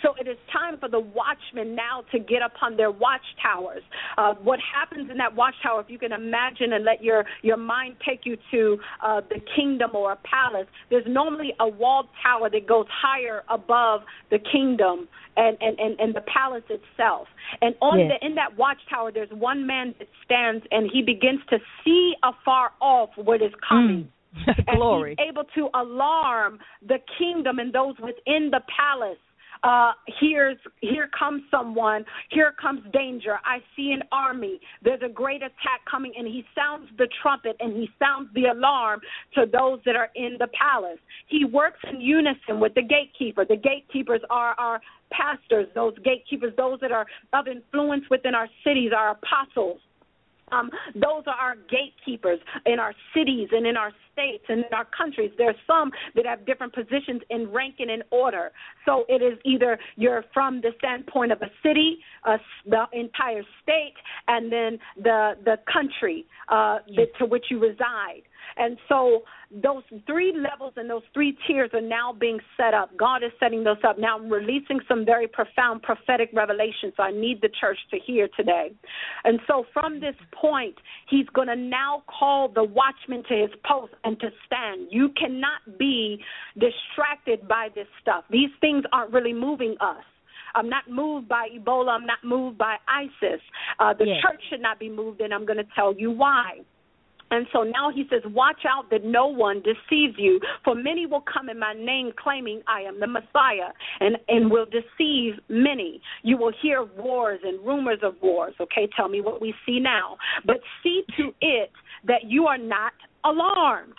B: So it is time for the watchmen now to get upon their watchtowers. Uh, what happens in that watchtower, if you can imagine and let your, your mind take you to uh, the kingdom or a palace, there's normally a walled tower that goes higher above the kingdom and, and, and, and the palace itself. And on yes. the in that watchtower there's one man that stands and he begins to see afar off what is coming. Mm.
A: Glory.
B: And he's able to alarm the kingdom and those within the palace uh, here's here comes someone, here comes danger. I see an army. There's a great attack coming, and he sounds the trumpet and he sounds the alarm to those that are in the palace. He works in unison with the gatekeeper. The gatekeepers are our pastors, those gatekeepers, those that are of influence within our cities, our apostles. Um, those are our gatekeepers in our cities and in our states and in our countries. There are some that have different positions in rank and in order. So it is either you're from the standpoint of a city, uh, the entire state, and then the the country uh, that, to which you reside. And so those three levels and those three tiers are now being set up. God is setting those up. Now I'm releasing some very profound prophetic revelations. I need the church to hear today. And so from this point, he's going to now call the watchman to his post and to stand. You cannot be distracted by this stuff. These things aren't really moving us. I'm not moved by Ebola. I'm not moved by ISIS. Uh, the yes. church should not be moved, and I'm going to tell you why. And so now he says, Watch out that no one deceives you, for many will come in my name claiming I am the Messiah and, and will deceive many. You will hear wars and rumors of wars. Okay, tell me what we see now. But see to it that you are not alarmed.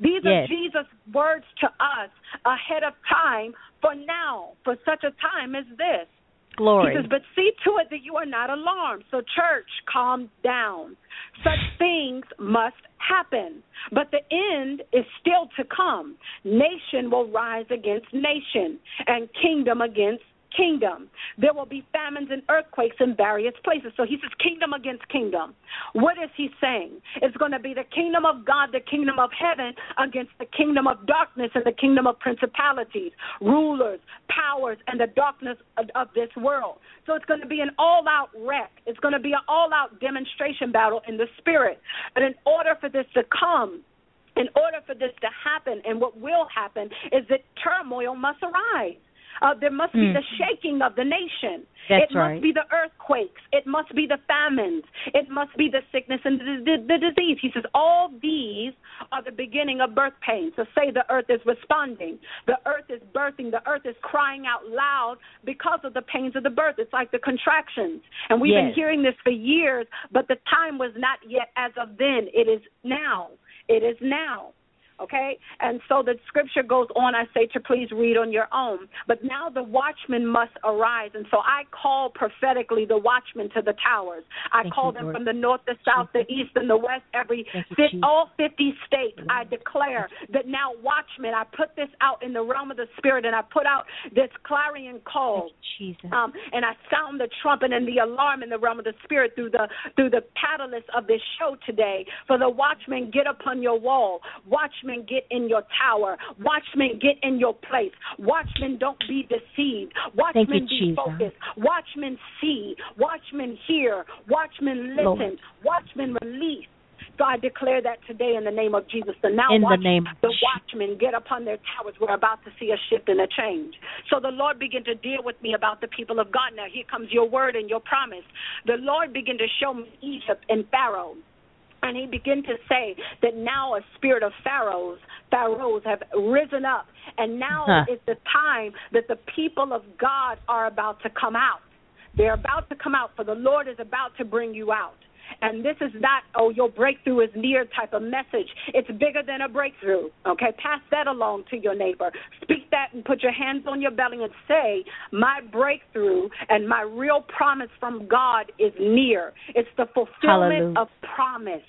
B: These yes. are Jesus' words to us ahead of time for now, for such a time as this.
A: Glory.
B: He says, but see to it that you are not alarmed. So, church, calm down. Such things must happen, but the end is still to come. Nation will rise against nation, and kingdom against kingdom, there will be famines and earthquakes in various places. So he says kingdom against kingdom. What is he saying? It's going to be the kingdom of God, the kingdom of heaven against the kingdom of darkness and the kingdom of principalities, rulers, powers, and the darkness of, of this world. So it's going to be an all out wreck. It's going to be an all out demonstration battle in the spirit. But in order for this to come, in order for this to happen, and what will happen is that turmoil must arise. Uh, there must be mm. the shaking of the nation.
A: That's
B: it
A: right.
B: must be the earthquakes. It must be the famines. It must be the sickness and the, the, the disease. He says all these are the beginning of birth pains. So say the earth is responding. The earth is birthing. The earth is crying out loud because of the pains of the birth. It's like the contractions. And we've
A: yes.
B: been hearing this for years, but the time was not yet as of then. It is now. It is now. Okay? And so the scripture goes on, I say to please read on your own. But now the watchman must arise. And so I call prophetically the watchmen to the towers. I
A: Thank
B: call
A: you,
B: them
A: Lord.
B: from the north, the south, the east, and the west, every
A: fit,
B: all 50 states. I declare that now watchmen, I put this out in the realm of the spirit and I put out this clarion call.
A: You,
B: um, and I sound the trumpet and the alarm in the realm of the spirit through the through the catalyst of this show today. For the watchmen, get upon your wall. Watchmen Watchmen, get in your tower. Watchmen, get in your place. Watchmen, don't be deceived. Watchmen,
A: you,
B: be
A: Jesus.
B: focused. Watchmen, see. Watchmen, hear. Watchmen, listen.
A: Lord.
B: Watchmen, release. So I declare that today in the name of Jesus. The now
A: in
B: watch,
A: the name
B: the watchmen get upon their towers. We're about to see a shift and a change. So the Lord began to deal with me about the people of God. Now here comes your word and your promise. The Lord began to show me Egypt and Pharaoh. And he began to say that now a spirit of pharaohs, pharaohs have risen up, and now
A: huh.
B: is the time that the people of God are about to come out. They're about to come out, for the Lord is about to bring you out. And this is not, oh, your breakthrough is near type of message. It's bigger than a breakthrough. Okay, pass that along to your neighbor. Speak that and put your hands on your belly and say, my breakthrough and my real promise from God is near. It's the fulfillment
A: Hallelujah.
B: of promise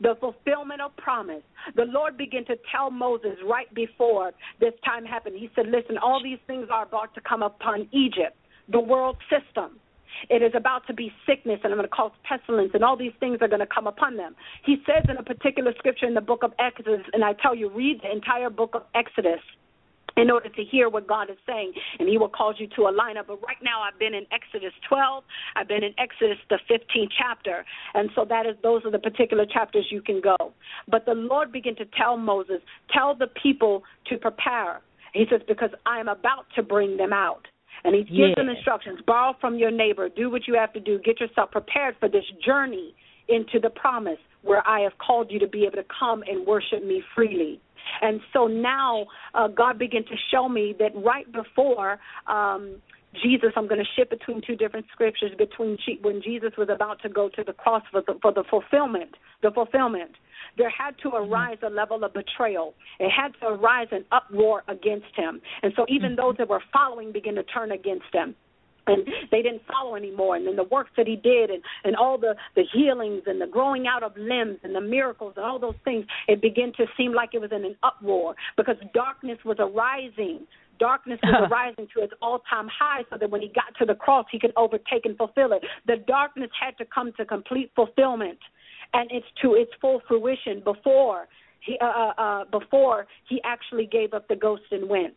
B: the fulfillment of promise. The Lord began to tell Moses right before this time happened. He said, Listen, all these things are about to come upon Egypt, the world system. It is about to be sickness, and I'm going to cause pestilence, and all these things are going to come upon them. He says in a particular scripture in the book of Exodus, and I tell you, read the entire book of Exodus in order to hear what God is saying, and He will cause you to align up. But right now, I've been in Exodus 12, I've been in Exodus the 15th chapter, and so that is those are the particular chapters you can go. But the Lord began to tell Moses, tell the people to prepare. He says because I am about to bring them out. And he gives
A: Yes.
B: them instructions. Borrow from your neighbor. Do what you have to do. Get yourself prepared for this journey into the promise where I have called you to be able to come and worship me freely. And so now uh, God began to show me that right before um, Jesus, I'm going to shift between two different scriptures. Between when Jesus was about to go to the cross for the, for the fulfillment, the fulfillment, there had to mm-hmm. arise a level of betrayal. It had to arise an uproar against him, and so even mm-hmm. those that were following began to turn against him. And they didn't follow anymore. And then the works that he did and and all the the healings and the growing out of limbs and the miracles and all those things it began to seem like it was in an uproar because darkness was arising darkness was arising to its all time high so that when he got to the cross he could overtake and fulfill it. The darkness had to come to complete fulfillment and it's to its full fruition before he uh, uh, uh before he actually gave up the ghost and went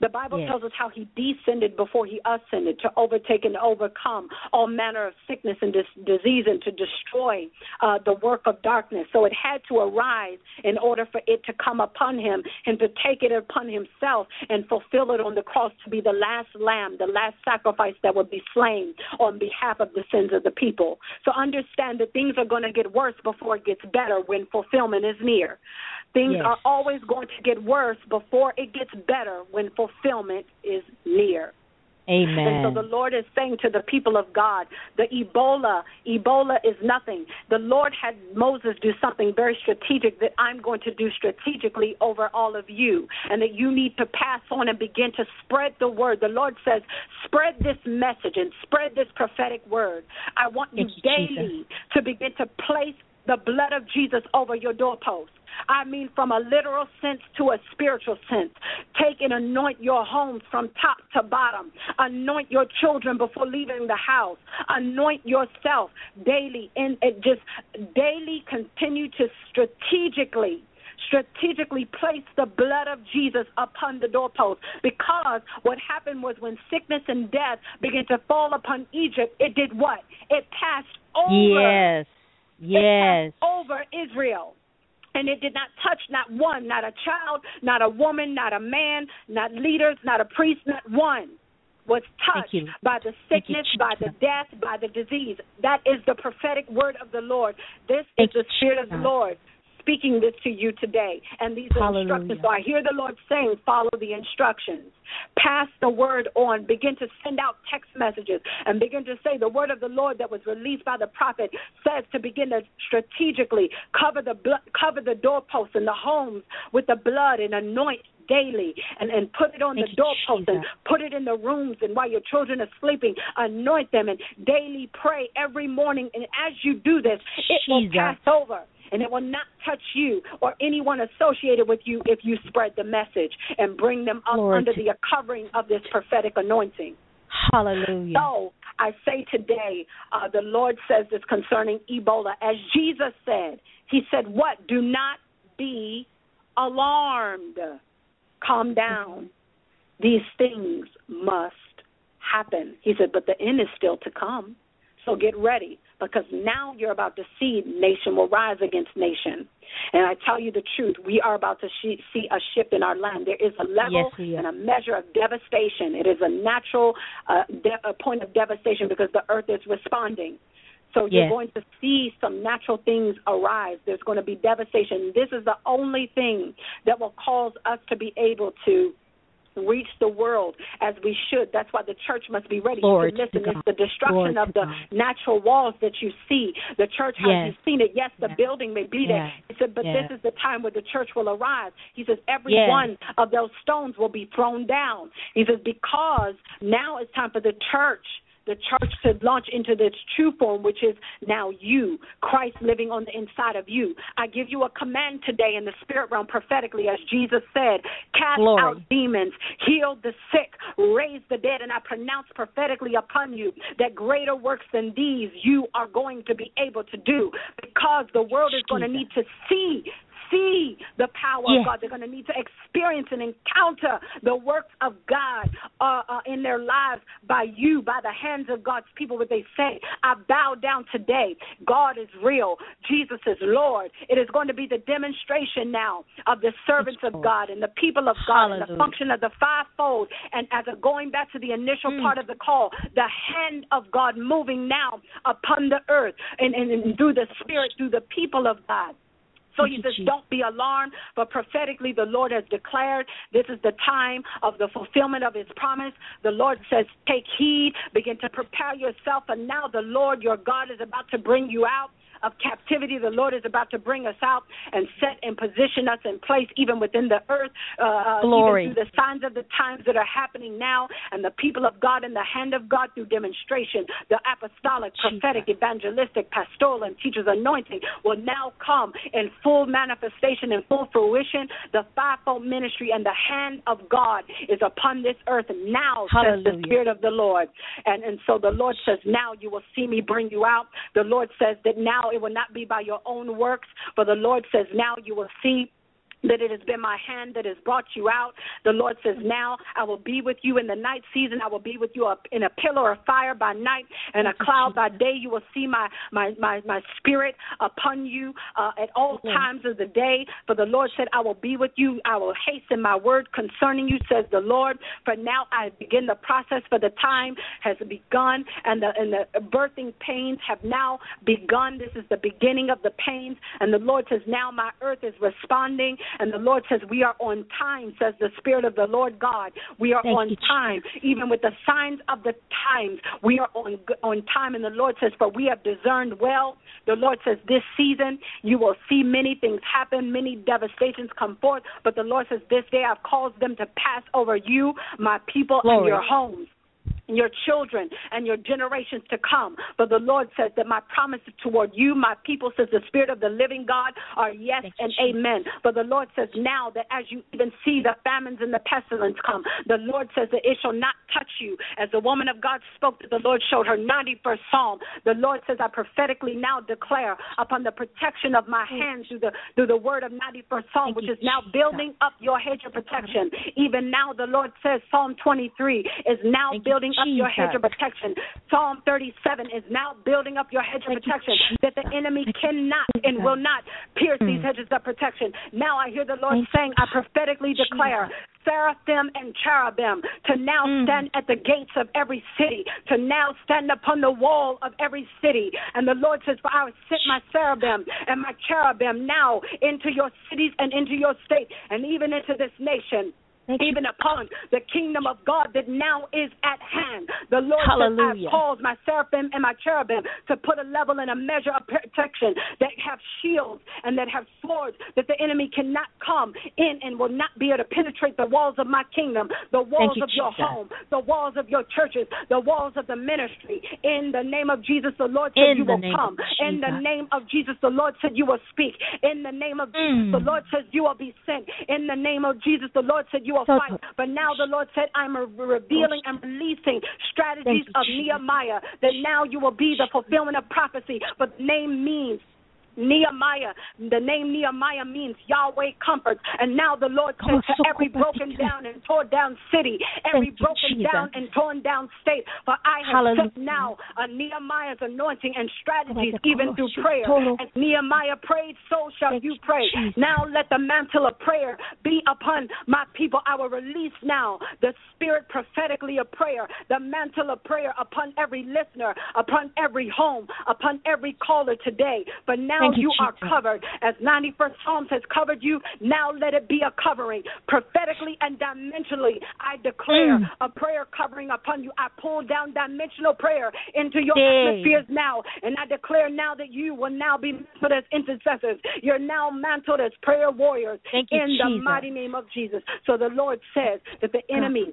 B: the Bible
A: Yes.
B: tells us how he descended before he ascended to overtake and overcome all manner of sickness and dis- disease and to destroy uh, the work of darkness. So it had to arise in order for it to come upon him and to take it upon himself and fulfill it on the cross to be the last lamb, the last sacrifice that would be slain on behalf of the sins of the people. So understand that things are going to get worse before it gets better when fulfillment is near. Things
A: Yes.
B: are always going to get worse before it gets better when fulfillment is near.
A: Amen.
B: And so the Lord is saying to the people of God, the Ebola, Ebola is nothing. The Lord had Moses do something very strategic that I'm going to do strategically over all of you, and that you need to pass on and begin to spread the word. The Lord says, spread this message and spread this prophetic word. I want you, daily to begin to place the blood of Jesus over your doorpost. I mean, from a literal sense to a spiritual sense. Take and anoint your homes from top to bottom. Anoint your children before leaving the house. Anoint yourself daily, and just daily continue to strategically strategically place the blood of Jesus upon the doorpost because what happened was when sickness and death began to fall upon Egypt, it did what? It passed over.
A: Yes. Yes.
B: over Israel. And it did not touch not one, not a child, not a woman, not a man, not leaders, not a priest, not one was touched by the sickness, by the death, by the disease. That is the prophetic word of the Lord. This
A: Thank
B: is the Spirit of the Lord speaking this to you today. And these are
A: Hallelujah.
B: instructions. So I hear the Lord saying, follow the instructions. Pass the word on. Begin to send out text messages and begin to say the word of the Lord that was released by the prophet says to begin to strategically cover the blood, cover the doorposts and the homes with the blood and anoint daily and, and put it on
A: Thank
B: the doorpost and put it in the rooms and while your children are sleeping, anoint them and daily pray every morning. And as you do this, it will pass over and it will not touch you or anyone associated with you if you spread the message and bring them up
A: Glory
B: under the covering of this prophetic anointing.
A: Hallelujah.
B: So I say today, uh, the Lord says this concerning Ebola. As Jesus said, He said, What? Do not be alarmed. Calm down. These things must happen. He said, But the end is still to come. So get ready because now you're about to see nation will rise against nation. And I tell you the truth, we are about to see, see a shift in our land. There is a level
A: Yes,
B: and a measure of devastation. It is a natural uh, de- a point of devastation because the earth is responding. So you're
A: Yes.
B: going to see some natural things arise. There's going to be devastation. This is the only thing that will cause us to be able to reach the world as we should. That's why the church must be ready.
A: Glory
B: you can
A: to
B: listen.
A: God.
B: It's the destruction
A: Glory
B: of the natural walls that you see. The church has
A: Yes.
B: you seen it. Yes, the
A: Yes.
B: building may be there.
A: Yes.
B: He said, but this is the time where the church will arise. He says, every one of those stones will be thrown down. He says, because now it's time for the church the church to launch into this true form, which is now you, Christ living on the inside of you. I give you a command today in the spirit realm prophetically, as Jesus said, cast
A: Glory.
B: out demons, heal the sick, raise the dead, and I pronounce prophetically upon you that greater works than these you are going to be able to do because the world is going to need to see see the power
A: Yes.
B: of God. They're going to need to experience and encounter the works of God uh, uh, in their lives by you, by the hands of God's people. What they say, I bow down today. God is real. Jesus is Lord. It is going to be the demonstration now of the servants of God and the people of God and the function of the fivefold. And as a going back to the initial
A: Mm.
B: part of the call, the hand of God moving now upon the earth and, and, and through the Spirit, through the people of God. So
A: you,
B: says, don't be alarmed, but prophetically the Lord has declared this is the time of the fulfillment of his promise. The Lord says, take heed, begin to prepare yourself, and now the Lord your God is about to bring you out of captivity. The Lord is about to bring us out and set and position us in place even within the earth, uh, uh,
A: Glory.
B: even through the signs of the times that are happening now, and the people of God in the hand of God through demonstration, the apostolic,
A: Jesus.
B: prophetic, evangelistic, pastoral, and teachers' anointing will now come in full manifestation and full fruition. The fivefold ministry and the hand of God is upon this earth now, says the Spirit of the Lord. And and so the Lord says, Now you will see me bring you out. The Lord says that now it will not be by your own works, for the Lord says, Now you will see that it has been my hand that has brought you out. The Lord says, Now I will be with you in the night season. I will be with you in a pillar of fire by night and a cloud by day. You will see my my my, my spirit upon you uh, at all
A: Yes.
B: times of the day. For the Lord said, I will be with you. I will hasten my word concerning you, says the Lord. For now I begin the process, for the time has begun, and the and the birthing pains have now begun. This is the beginning of the pains, and the Lord says, Now my earth is responding, and the Lord says, We are on time, says the Spirit of the Lord God. We are
A: Thank
B: on
A: you,
B: time, even with the signs of the times. We are on on time, and the Lord says, For we have discerned well. The Lord says, This season you will see many things happen, many devastations come forth, but the Lord says, This day I've caused them to pass over you, my people, and your homes. Your children and your generations to come. But the Lord says that my promises toward you, my people, says the Spirit of the living God, are yes Thank and you. amen. But the Lord says now that as you even see the famines and the pestilence come, the Lord says that it shall not touch you. As the woman of God spoke, that the Lord showed her 91st Psalm. The Lord says, I prophetically now declare upon the protection of my hands through the through the word of 91st Psalm, Thank which is now building up your hedge of protection. Even now, the Lord says, Psalm 23 is now Thank building up your hedge of protection. Psalm 37 is now building up your hedge of protection that the enemy cannot and will not pierce these hmm. hedges of protection. Now I hear the Lord saying, I prophetically declare seraphim and cherubim to now hmm. stand at the gates of every city, to now stand upon the wall of every city. And the Lord says, For I will set my seraphim and my cherubim now into your cities and into your state and even into this nation even upon the kingdom of God that now is at hand. The Lord Hallelujah. says, I called my seraphim and my cherubim to put a level and a measure of protection that have shields and that have swords that the enemy cannot come in and will not be able to penetrate the walls of my kingdom, the walls you, of your Jesus. home, the walls of your churches, the walls of the ministry. In the name of Jesus, the Lord said in you will come. In the name of Jesus, the Lord said you will speak. In the name of Jesus, mm. the Lord says you will be sent. In the name of Jesus, the Lord said you will so fight. But now the Lord said, I'm revealing and releasing strategies of Nehemiah that now you will be the fulfillment of prophecy. But name means Nehemiah, the name Nehemiah means Yahweh comforts. And now the Lord says to every broken down and torn down city, every broken down and torn down state, for I have set now a Nehemiah's anointing and strategies even through prayer. As Nehemiah prayed, so shall you pray. Now let the mantle of prayer be upon my people. I will release now the spirit prophetically of prayer, the mantle of prayer upon every listener, upon every home, upon every caller today. But now you, are covered. As 91st Psalms has covered you, now let it be a covering. Prophetically and dimensionally, I declare mm. a prayer covering upon you. I pull down dimensional prayer into your atmospheres now. And I declare now that you will now be mantled as intercessors. You're now mantled as prayer warriors
A: Thank
B: in
A: you,
B: the Jesus. mighty name of Jesus. So the Lord says that the enemy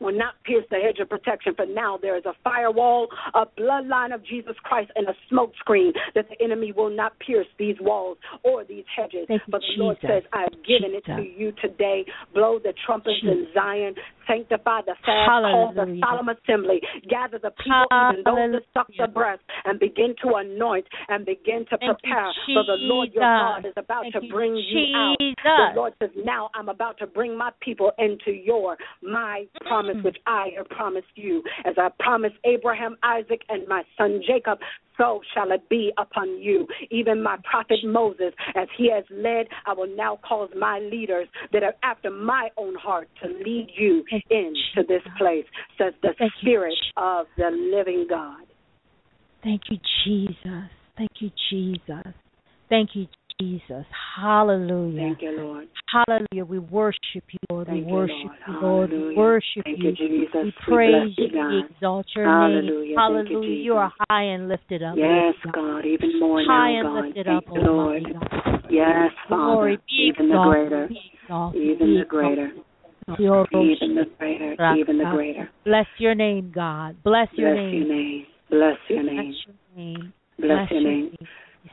B: will not pierce the hedge of protection. For now there is a firewall, a bloodline of Jesus Christ, and a smoke screen that the enemy will not pierce these walls or these hedges.
A: Thank
B: but
A: the
B: Jesus. Lord says, I have given
A: Jesus.
B: it to you today. Blow the trumpets Jesus. in Zion. Sanctify the fast,
A: Hallelujah.
B: call the solemn assembly, gather the people,
A: Hallelujah.
B: even those that suck the breath, and begin to anoint and begin to
A: Thank
B: prepare.
A: You,
B: for the Lord your God is about
A: Thank
B: to bring
A: Jesus.
B: you out. The Lord says, Now I'm about to bring my people into your, my mm-hmm. promise, mm. which I have promised you. As I promised Abraham, Isaac, and my son Jacob, so shall it be upon you. Even my prophet Moses, as he has led, I will now cause my leaders that are after my own heart to lead you into this place, says the
A: Thank
B: Spirit
A: you.
B: of the living God.
A: Thank you, Jesus. Thank you, Jesus. Thank you, Jesus. Hallelujah.
B: Thank you, Lord.
A: Hallelujah. We worship you, Lord.
B: Thank
A: we worship
B: you,
A: Lord. We worship
B: Thank
A: you.
B: Jesus.
A: We praise
B: we
A: you. We exalt your
B: Hallelujah.
A: name. Hallelujah.
B: You,
A: you, are high and lifted up.
B: Yes,
A: God.
B: God. Even more
A: high
B: now,
A: and
B: God.
A: lifted
B: Thank
A: up,
B: you, Lord.
A: God.
B: Yes, Father.
A: Glory be
B: even the greater.
A: Exalted,
B: even the greater. Even the greater. Even the greater.
A: Bless your name, God. Bless your
B: Bless
A: name.
B: Your name. Bless your name.
A: Bless your name.
B: Bless your name.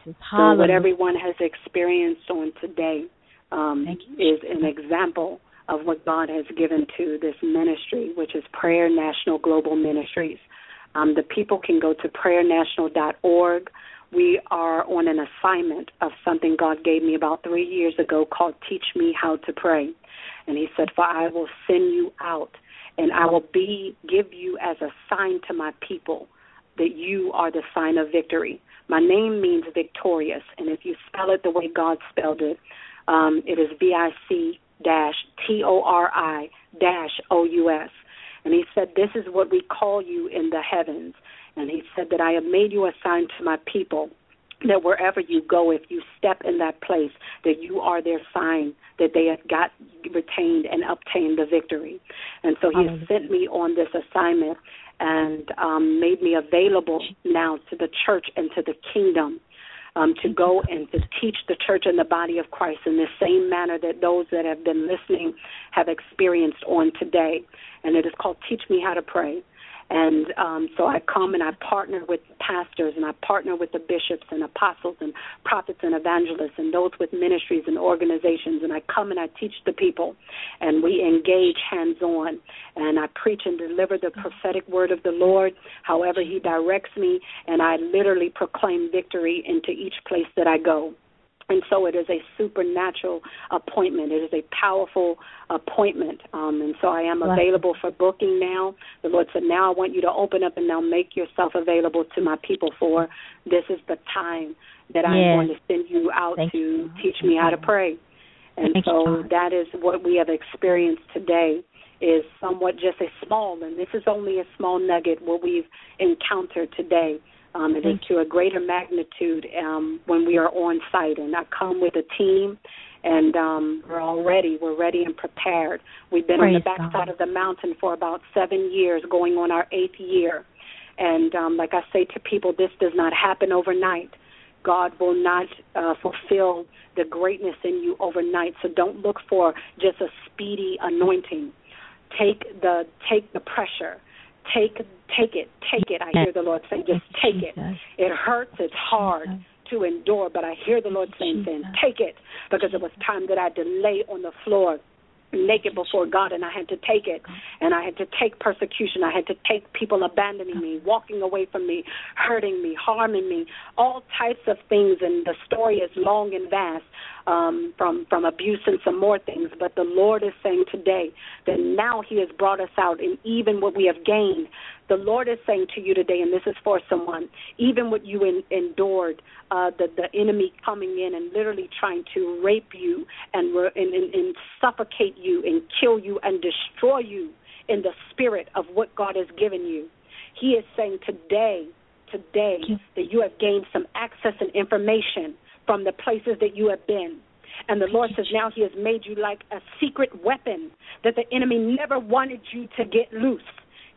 A: Name.
B: So what everyone has experienced on today um, is an example of what God has given to this ministry, which is Prayer National Global Ministries. Um, the people can go to prayernational.org. We are on an assignment of something God gave me about three years ago called Teach Me How to Pray. And He said, For I will send you out and I will be give you as a sign to my people that you are the sign of victory. My name means victorious, and if you spell it the way God spelled it, um, it is V I C dash T O R I dash O U S. And he said, This is what we call you in the heavens. And he said that I have made you a sign to my people that wherever you go, if you step in that place, that you are their sign that they have got retained and obtained the victory. And so he has sent me on this assignment and um, made me available now to the church and to the kingdom um, to go and to teach the church and the body of Christ in the same manner that those that have been listening have experienced on today. And it is called Teach Me How to Pray. And um, so I come and I partner with pastors and I partner with the bishops and apostles and prophets and evangelists and those with ministries and organizations. And I come and I teach the people and we engage hands on. And I preach and deliver the prophetic word of the Lord, however He directs me. And I literally proclaim victory into each place that I go. And so it is a supernatural appointment. It is a powerful appointment. Um, and so I am available for booking now. The Lord said, Now I want you to open up and now make yourself available to my people, for this is the time that I'm
A: yes.
B: going to send you out
A: Thank
B: to
A: you.
B: teach me how to pray. And
A: Thank
B: so
A: you,
B: that is what we have experienced today is somewhat just a small, and this is only a small nugget what we've encountered today. Um, it is
A: Thank
B: to a greater magnitude um, when we are on site, and I come with a team, and um, we're all ready. We're ready and prepared. We've been on the backside
A: God.
B: of the mountain for about seven years, going on our eighth year. And um, like I say to people, this does not happen overnight. God will not uh, fulfill the greatness in you overnight. So don't look for just a speedy anointing. Take the take the pressure. Take take it. Take it. I hear the Lord say, just take it. It hurts. It's hard to endure, but I hear the Lord saying, saying,
A: Jesus.
B: take it, because it was time that I delay on the floor naked before God and I had to take it and I had to take persecution. I had to take people abandoning me, walking away from me, hurting me, harming me, all types of things and the story is long and vast um from from abuse and some more things, but the Lord is saying today that now he has brought us out and even what we have gained. The Lord is saying to you today, and this is for someone, even what you in, endured, uh, the the enemy coming in and literally trying to rape you and, and, and, and suffocate you and kill you and destroy you in the spirit of what God has given you. He is saying today, today, that you have gained some access and information from the places that you have been. And the Lord says now He has made you like a secret weapon that the enemy never wanted you to get loose.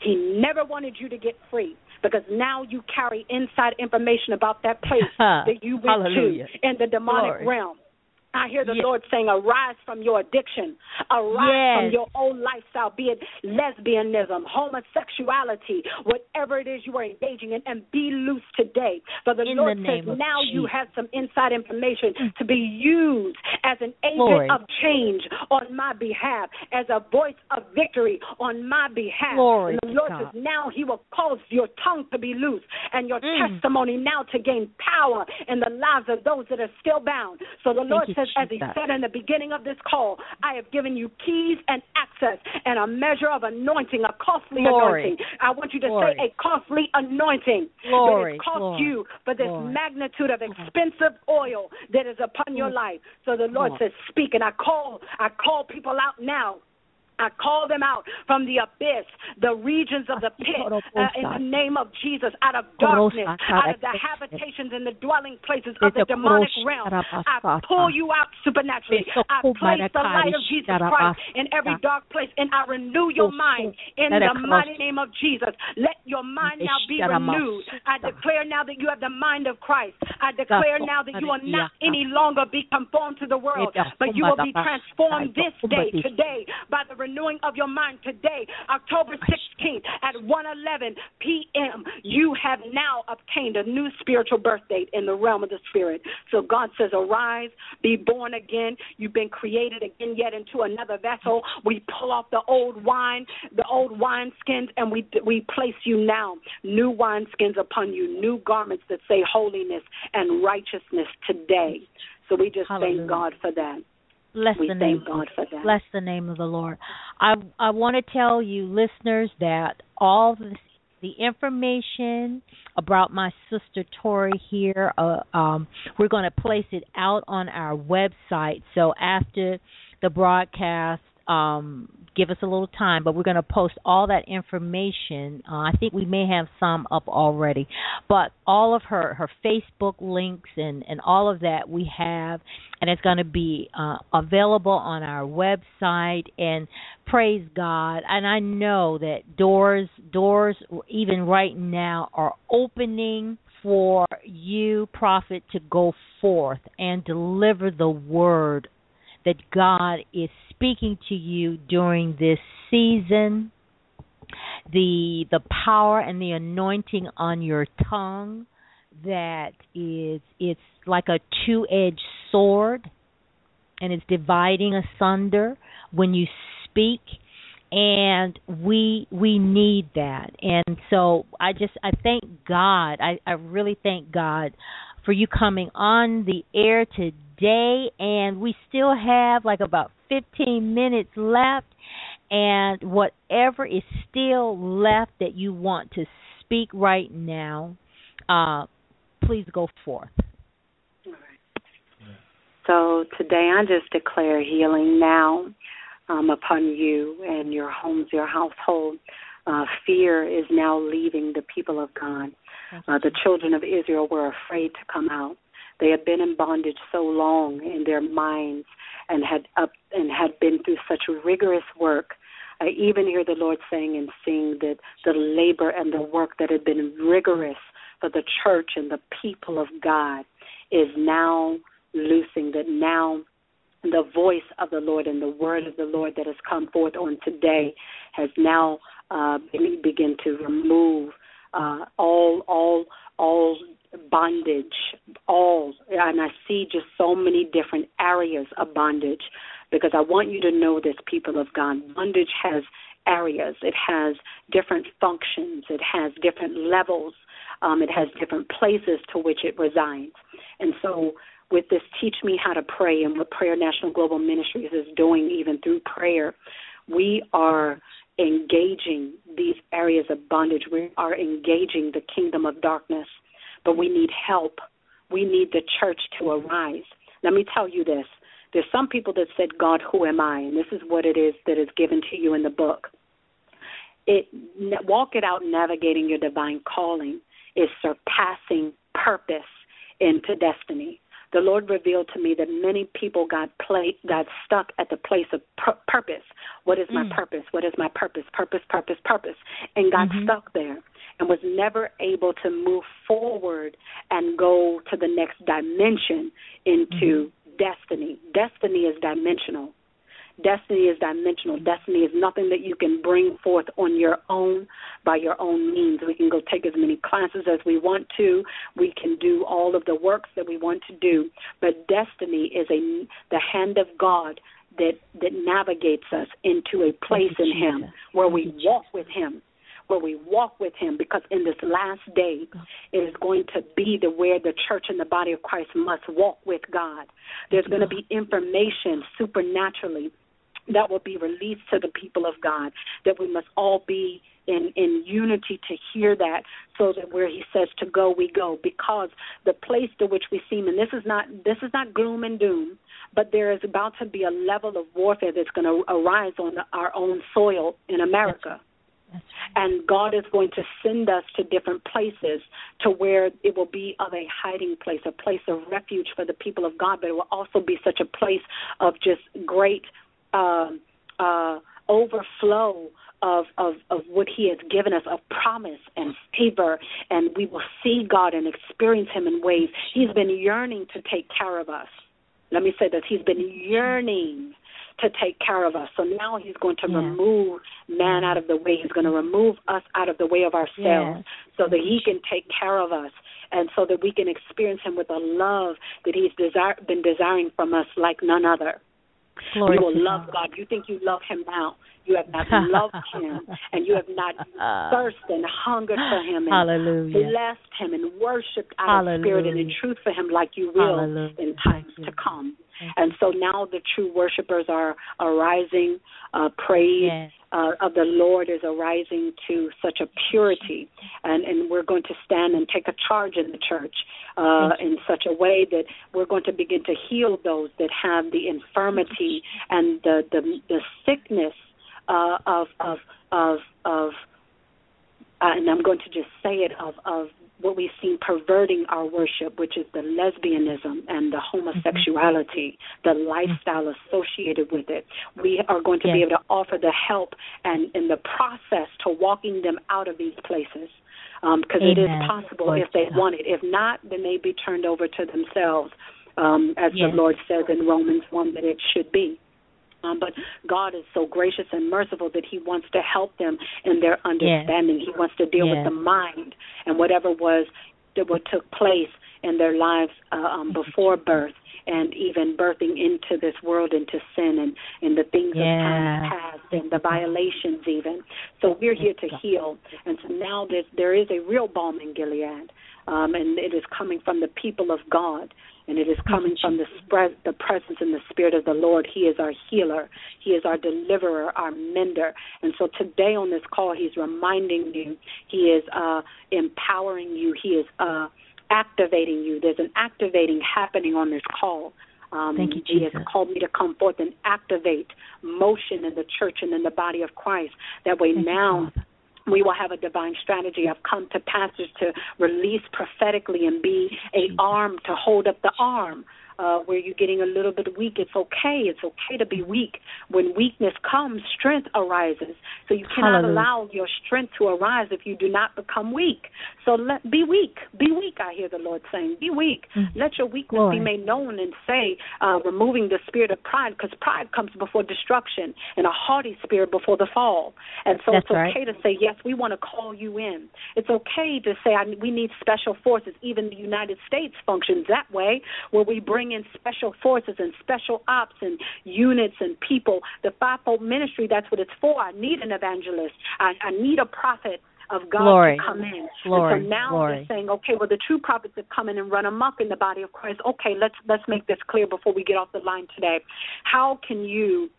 B: He never wanted you to get free because now you carry inside information about that place that you went
A: Hallelujah.
B: to in the demonic
A: Glory.
B: realm. I hear the
A: Yes.
B: Lord saying, Arise from your addiction, arise from your old lifestyle, be it lesbianism, homosexuality, whatever it is you are engaging in, and be loose today. For the
A: In
B: Lord
A: the
B: says, Now you have some inside information to be used as an agent of change on my behalf, as a voice of victory on my behalf.
A: Glory
B: and the Lord
A: God.
B: says, Now He will cause your tongue to be loose and your
A: Mm.
B: testimony now to gain power in the lives of those that are still bound. So the Lord
A: you,
B: as He said in the beginning of this call, I have given you keys and access and a measure of anointing, a costly
A: Glory.
B: anointing. I want you to
A: Glory.
B: say a costly anointing
A: Glory.
B: that has cost
A: Glory.
B: you for this magnitude of expensive oil that is upon your life. So the Lord
A: Lord.
B: says, speak, and I call, I call people out now. I call them out from the abyss, the regions of the pit, uh, in the name of Jesus, out of darkness, out of the habitations and the dwelling places of the demonic realm. I pull you out supernaturally. I place the light of Jesus Christ in every dark place, and I renew your mind in the mighty name of Jesus. Let your mind now be renewed. I declare now that you have the mind of Christ. I declare now that you will not any longer be conformed to the world, but you will be transformed this day, today, by the renewing of your mind today, October 16th at 1:11 p.m. You have now obtained a new spiritual birth date in the realm of the spirit. So God says, "Arise, be born again. You've been created again, yet into another vessel. We pull off the old wine, the old wine skins, and we we place you now new wine skins upon you, new garments that say holiness and righteousness today." So we just
A: Hallelujah.
B: thank God for that.
A: Bless
B: we
A: the name.
B: God for that.
A: Bless the name of the Lord. I I want to tell you, listeners, that all the the information about my sister Tori here, uh, um, we're going to place it out on our website. So after the broadcast, um, give us a little time, but we're going to post all that information. Uh, I think we may have some up already, but all of her her Facebook links and and all of that we have, and it's going to be uh, available on our website. And praise God! And I know that doors doors even right now are opening for you, prophet, to go forth and deliver the word that God is speaking to you during this season. The the power and the anointing on your tongue that is it's like a two-edged sword and it's dividing asunder when you speak and we we need that. And so i just i thank god i i really thank god for you coming on the air today and we still have like about 15 minutes left and whatever is still left that you want to speak right now uh please go forth
B: so today I just declare healing now um, upon you and your homes, your household. Uh, fear is now leaving the people of God. Uh, the children of Israel were afraid to come out. They had been in bondage so long in their minds and had up and had been through such rigorous work. I even hear the Lord saying and seeing that the labor and the work that had been rigorous for the church and the people of God is now loosing, that now the voice of the Lord and the word of the Lord that has come forth on today has now uh, begin to remove uh, all all all bondage, all, and I see just so many different areas of bondage because I want you to know this, people of God. Bondage has areas, it has different functions, it has different levels, um, it has different places to which it resides. And so with this Teach Me How to Pray and what Prayer National Global Ministries is doing, even through prayer, we are engaging these areas of bondage. We are engaging the kingdom of darkness, but we need help. We need the church to arise. Let me tell you this. There's some people that said, God, who am I? And this is what it is that is given to you in the book. It walk it out navigating your divine calling is surpassing purpose into destiny the Lord revealed to me that many people got play, got stuck at the place of pur- purpose. What is my mm. purpose? What is my purpose? Purpose, purpose, purpose, and got mm-hmm. stuck there and was never able to move forward and go to the next dimension into mm-hmm. destiny. Destiny is dimensional. Destiny is dimensional. Destiny is nothing that you can bring forth on your own by your own means. We can go take as many classes as we want to. We can do all of the works that we want to do. But destiny is a the hand of God that that navigates us into a place in Him where we walk with Him where we walk with him because in this last day it is going to be the where the church and the body of Christ must walk with God. There's going to be information supernaturally that will be released to the people of God, that we must all be in, in unity to hear that so that where he says to go we go. Because the place to which we seem and this is not this is not gloom and doom but there is about to be a level of warfare that's going to arise on the, our own soil in America. And God is going to send us to different places to where it will be of a hiding place, a place of refuge for the people of God, but it will also be such a place of just great uh, uh, overflow of, of, of what He has given us of promise and favor, and we will see God and experience Him in ways He's been yearning to take care of us. Let me say this He's been yearning to take care of us. So now He's going to yeah. remove man out of the way. He's going to remove us out of the way of ourselves yeah. so that He can take care of us and so that we can experience Him with a love that He's desire, been desiring from us like none other. Glory we will love God. God. You think you love Him now. You have not loved Him, and you have not uh, thirsted and hungered for Him, and
A: Hallelujah.
B: blessed Him, and worshipped out Hallelujah. of spirit and in truth for Him, like you will Hallelujah. in times to come. And so now the true worshipers are arising. Uh, praise yes. uh, of the Lord is arising to such a purity, and and we're going to stand and take a charge in the church uh, in such a way that we're going to begin to heal those that have the infirmity and the the, the sickness uh, of of of of uh, and I'm going to just say it of of what we've seen perverting our worship, which is the lesbianism and the homosexuality, mm-hmm. the lifestyle associated with it. We are going to yes. be able to offer the help and in the process to walking them out of these places. Because um, it is possible Lord if they God. want it. If not, then they be turned over to themselves, um, as yes. the Lord says in Romans 1 that it should be. Um, but God is so gracious and merciful that He wants to help them in their understanding.
A: Yes.
B: He wants to deal
A: yes.
B: with the mind and whatever was that what took place in their lives uh, um, before birth and even birthing into this world into sin and, and the things
A: yeah.
B: of time past and the violations even. So we're here to heal. And so now there's, there is a real balm in Gilead. Um, and it is coming from the people of God and it is coming from the spread, the presence and the spirit of the Lord. He is our healer. He is our deliverer, our mender. And so today on this call, He's reminding you. He is uh, empowering you. He is uh, activating you. There's an activating happening on this call.
A: Um, Thank you, Jesus.
B: He has called me to come forth and activate motion in the church and in the body of Christ. That way
A: Thank
B: now. We will have a divine strategy. I've come to pastors to release prophetically and be a mm-hmm. arm to hold up the arm uh, where you're getting a little bit weak, it's okay. It's okay to be weak. When weakness comes, strength arises. So you cannot
A: Hallelujah.
B: allow your strength to arise if you do not become weak. So let be weak. Be weak. I hear the Lord saying, "Be weak.
A: Mm.
B: Let your weakness
A: Lord.
B: be made known." And say, uh, removing the spirit of pride, because pride comes before destruction, and a haughty spirit before the fall. And so
A: That's
B: it's okay
A: right.
B: to say, "Yes, we want to call you in." It's okay to say, I, "We need special forces." Even the United States functions that way, where we bring in special forces and special ops and units and people. The fivefold ministry, that's what it's for. I need an evangelist. I, I need a prophet of God
A: Glory.
B: to come in.
A: Glory.
B: And so now
A: Glory.
B: they're saying, okay, well the true prophets have come in and run amok in the body of Christ. Okay, let's let's make this clear before we get off the line today. How can you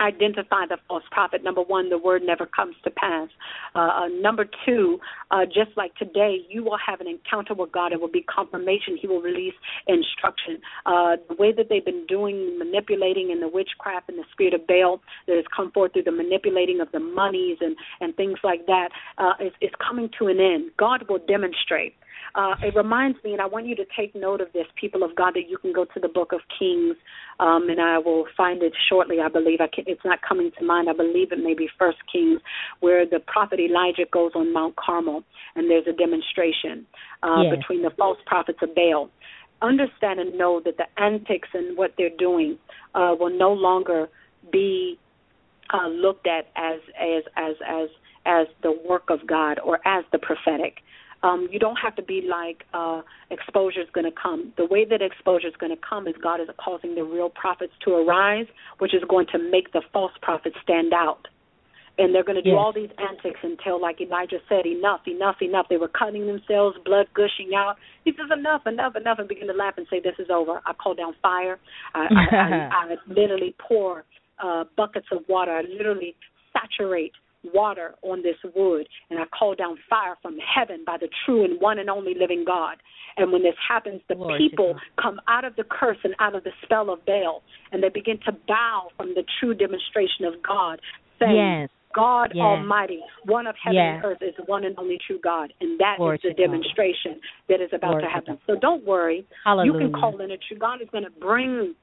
B: identify the false prophet. Number one, the word never comes to pass. Uh, uh, number two, uh, just like today, you will have an encounter with God. It will be confirmation. He will release instruction. Uh, the way that they've been doing, manipulating and the witchcraft and the spirit of Baal that has come forth through the manipulating of the monies and, and things like that uh, is, is coming to an end. God will demonstrate. Uh, it reminds me, and I want you to take note of this, people of God, that you can go to the book of Kings, um, and I will find it shortly. I believe I can, it's not coming to mind. I believe it may be First Kings, where the prophet Elijah goes on Mount Carmel, and there's a demonstration uh,
A: Yes.
B: between the false prophets of Baal. Understand and know that the antics and what they're doing uh, will no longer be uh, looked at as as as as as the work of God or as the prophetic. Um, you don't have to be like uh, exposure is going to come. The way that exposure is going to come is God is causing the real prophets to arise, which is going to make the false prophets stand out. And they're going to do
A: Yes.
B: all these antics until, like Elijah said, enough, enough, enough. They were cutting themselves, blood gushing out. He says, enough, enough, enough, and begin to laugh and say, this is over. I call down fire. I, I, I, I literally pour uh, buckets of water. I literally saturate water on this wood, and I call down fire from heaven by the true and one and only living God. And when this happens, the
A: to
B: people come out of the curse and out of the spell of Baal, and they begin to bow from the true demonstration of God, saying,
A: Yes.
B: God
A: Yes.
B: Almighty, one of heaven
A: Yes.
B: and earth, is the one and only true God, and that is
A: Glory
B: the
A: to God.
B: demonstration that is about
A: Glory
B: to happen. So don't worry.
A: Hallelujah.
B: You can call in a true God is going to bring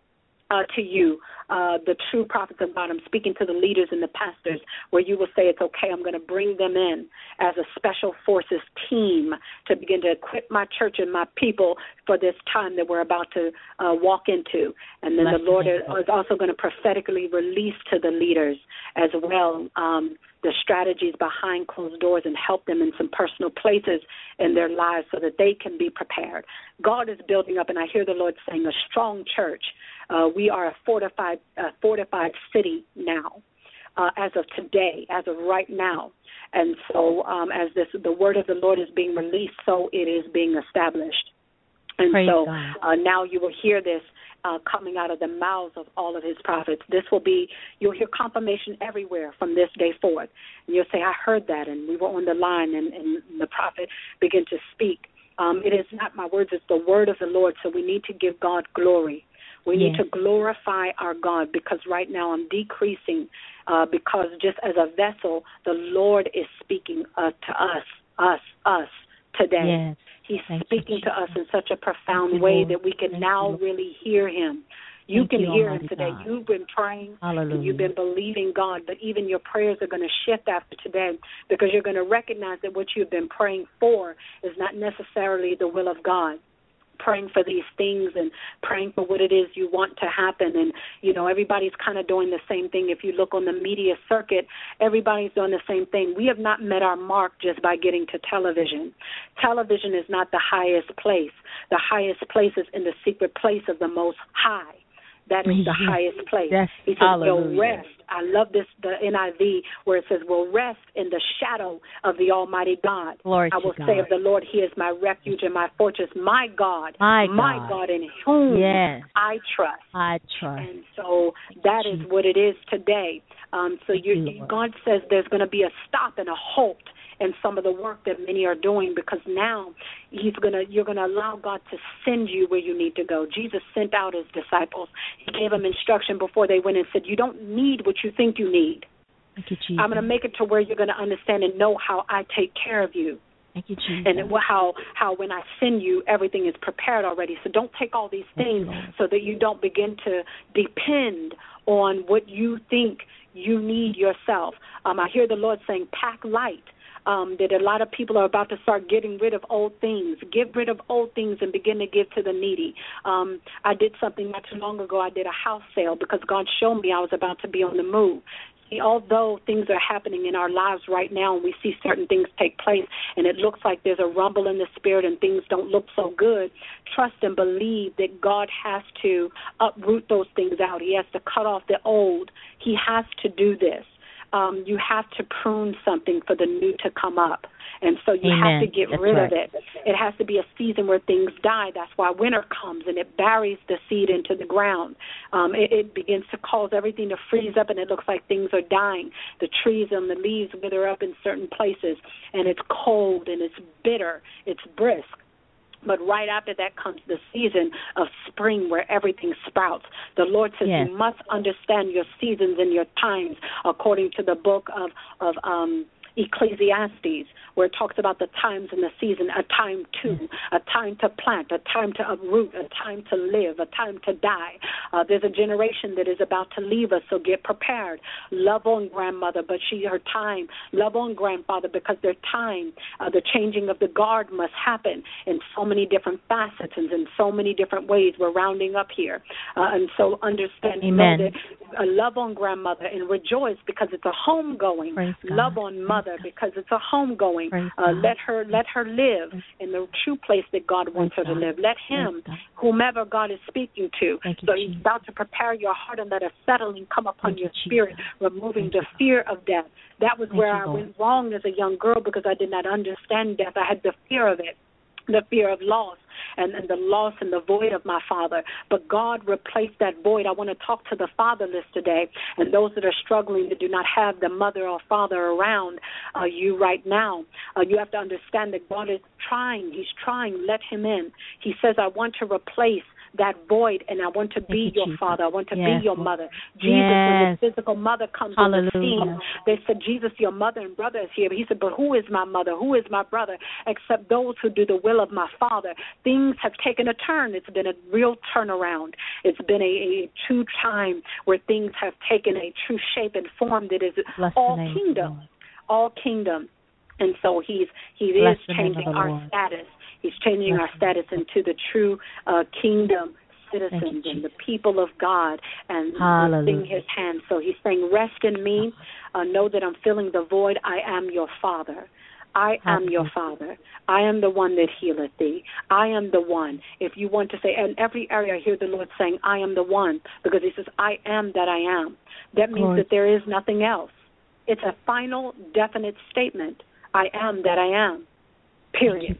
B: uh, to you uh, the true prophets of God. I'm speaking to the leaders and the pastors, where you will say it's okay. I'm going to bring them in as a special forces team to begin to equip my church and my people for this time that we're about to uh, walk into. And then
A: Bless
B: the Lord is also going to prophetically release to the leaders as well um, the strategies behind closed doors and help them in some personal places in their lives so that they can be prepared. God is building up, and I hear the Lord saying, a strong church. Uh, we are a fortified, uh, fortified city now, uh, as of today, as of right now. And so, um, as this, the word of the Lord is being released, so it is being established. And
A: Praise
B: so uh, now you will hear this uh, coming out of the mouths of all of his prophets. This will be, you'll hear confirmation everywhere from this day forward. And you'll say, I heard that, and we were on the line, and, and the prophet began to speak. Um, it is not my words, it's the word of the Lord, so we need to give God glory. We need
A: Yes.
B: to glorify our God because right now I'm decreasing uh, because just as a vessel, the Lord is speaking uh, to us, us, us today.
A: Yes.
B: He's
A: Thank you,
B: speaking to us in such a profound
A: Thank
B: way
A: Lord.
B: that we can
A: Thank
B: now
A: you, Lord.
B: really hear him. You
A: Thank
B: can
A: you,
B: hear him today.
A: God.
B: You've been praying
A: Hallelujah.
B: and you've been believing God, but even your prayers are going to shift after today because you're going to recognize that what you've been praying for is not necessarily the will of God. Praying for these things and praying for what it is you want to happen. And you know everybody's kind of doing the same thing. If you look on the media circuit everybody's doing the same thing. We have not met our mark just by getting to television. Television is not the highest place. The highest place is in the secret place of the most high that is the highest place.
A: Yes.
B: He says, will rest. I love this, the NIV, where it says, will rest in the shadow of the Almighty God.
A: Glory
B: I will say of the Lord, He is my refuge and my fortress, my God,
A: my
B: God, my God in whom
A: yes.
B: I trust.
A: I trust.
B: And so that is what it is today. Um, so you, God says there's going to be a stop and a halt and some of the work that many are doing because now he's going to you're going to allow God to send you where you need to go. Jesus sent out his disciples. He gave them instruction before they went and said, "You don't need what you think you need.
A: You,
B: I'm going to make it to where you're going to understand and know how I take care of you."
A: Thank you, Jesus.
B: And how how when I send you, everything is prepared already. So don't take all these things so that you don't begin to depend on what you think you need yourself. Um, I hear the Lord saying, "Pack light." Um, that a lot of people are about to start getting rid of old things. Get rid of old things and begin to give to the needy. Um, I did something not too long ago. I did a house sale because God showed me I was about to be on the move. Although things are happening in our lives right now and we see certain things take place and it looks like there's a rumble in the spirit and things don't look so good, trust and believe that God has to uproot those things out. He has to cut off the old. He has to do this um, you have to prune something for the new to come up. And so you
A: Amen.
B: have to get
A: That's
B: rid
A: right.
B: of it. It has to be a season where things die. That's why winter comes and it buries the seed into the ground. Um, it, it begins to cause everything to freeze up and it looks like things are dying. The trees and the leaves wither up in certain places and it's cold and it's bitter. It's brisk. But right after that comes the season of spring where everything sprouts. The Lord says
A: Yes.
B: you must understand your seasons and your times according to the book of of um Ecclesiastes, where it talks about the times and the season, a time to, a time to plant, a time to uproot, a time to live, a time to die. Uh, there's a generation that is about to leave us, so get prepared. Love on grandmother, but she her time. Love on grandfather because their time, uh, the changing of the guard must happen in so many different facets and in so many different ways. We're rounding up here, uh, and so understand
A: Amen.
B: that uh, love on grandmother and rejoice because it's a homegoing. Love on mother because it's a homegoing. Uh, let her let her live in the true place that God wants her to live. Let him, whomever God is speaking to. So he's about to prepare your heart and let a settling come upon your spirit, removing the fear of death. That was where I went wrong as a young girl because I did not understand death. I had the fear of it the fear of loss and, and the loss and the void of my father. But God replaced that void. I want to talk to the fatherless today and those that are struggling that do not have the mother or father around uh, you right now. Uh, you have to understand that God is trying. He's trying. Let him in. He says, I want to replace that void and I want to be your father. I want to
A: Yes,
B: be your mother. Jesus, when
A: Yes.
B: his physical mother comes on the scene, they said, Jesus, your mother and brother is here. But he said, But who is my mother? Who is my brother? Except those who do the will of my Father. Things have taken a turn. It's been a real turnaround. It's been a, a true time where things have taken a true shape and form that is
A: Bless
B: all
A: name of the
B: kingdom. All kingdom. And so he's he
A: Bless
B: is
A: the name of
B: changing our
A: Lord.
B: status. He's changing our status into the true uh, kingdom citizens and the people of God and within his hand. So he's saying, Rest in me. Uh, know that I'm filling the void. I am your father. I am your father. I am the one that healeth thee. I am the one. If you want to say, in every area, I hear the Lord saying, I am the one, because He says, I am that I am. That means that there is nothing else. It's a final, definite statement. I am that I am. Period.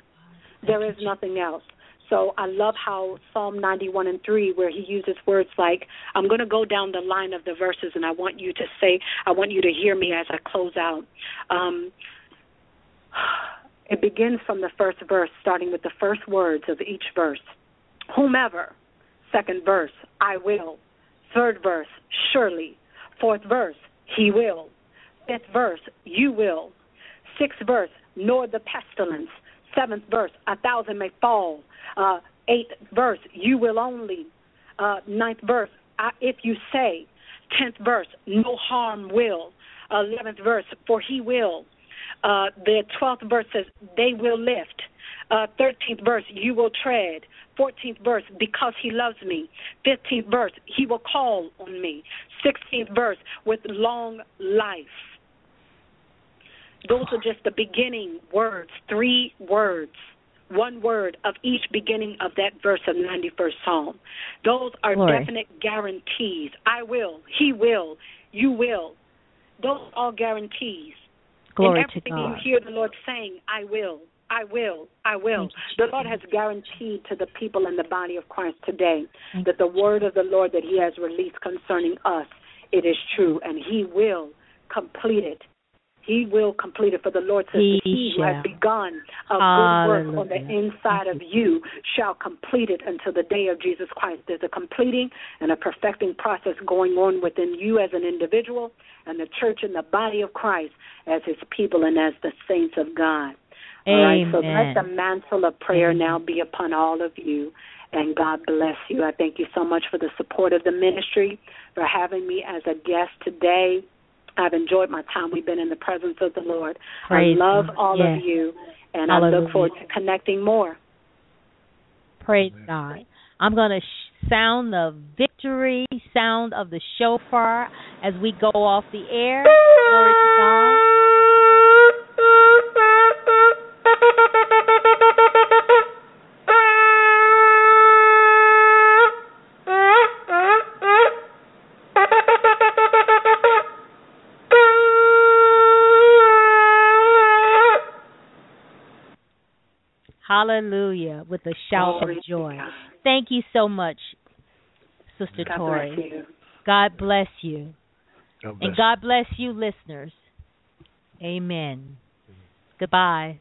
B: There is nothing else. So I love how Psalm 91 and 3, where he uses words like, I'm going to go down the line of the verses and I want you to say, I want you to hear me as I close out. Um, it begins from the first verse, starting with the first words of each verse. Whomever, second verse, I will. Third verse, surely. Fourth verse, he will. Fifth verse, you will. Sixth verse, nor the pestilence. Seventh verse, a thousand may fall. Uh, eighth verse, you will only. Uh, ninth verse, I, if you say. Tenth verse, no harm will. Eleventh verse, for he will. Uh, the twelfth verse says, they will lift. Uh, Thirteenth verse, you will tread. 14th verse, because he loves me. 15th verse, he will call on me. 16th verse, with long life. Those are just the beginning words, three words, one word of each beginning of that verse of 91st Psalm. Those are Glory. definite guarantees. I will, he will, you will. Those are all guarantees.
A: Glory
B: In everything
A: you
B: hear the Lord saying, I will, I will, I will. The Lord has guaranteed to the people in the body of Christ today that the word of the Lord that He has released concerning us, it is true, and He will complete it. He will complete it. For the Lord says, He, he who has begun a Hallelujah. good work on the inside of you shall complete it until the day of Jesus Christ. There's a completing and a perfecting process going on within you as an individual and the church and the body of Christ as His people and as the saints of God. All right, so let the mantle of prayer Amen. now be upon all of you, and God bless you. I thank you so much for the support of the ministry, for having me as a guest today. I've enjoyed my time. We've been in the presence of the Lord.
A: Praise
B: I love
A: God.
B: all
A: yes.
B: of you, and
A: Hallelujah.
B: I look forward to connecting more.
A: Praise God. I'm going to sh- sound the victory sound of the shofar as we go off the air. Glory to God. Hallelujah with a shout
B: Glory
A: of joy. Thank you so much, Sister
B: God
A: Tori.
B: Bless.
A: God bless you.
C: God bless
A: and God bless you, listeners. Amen. Goodbye.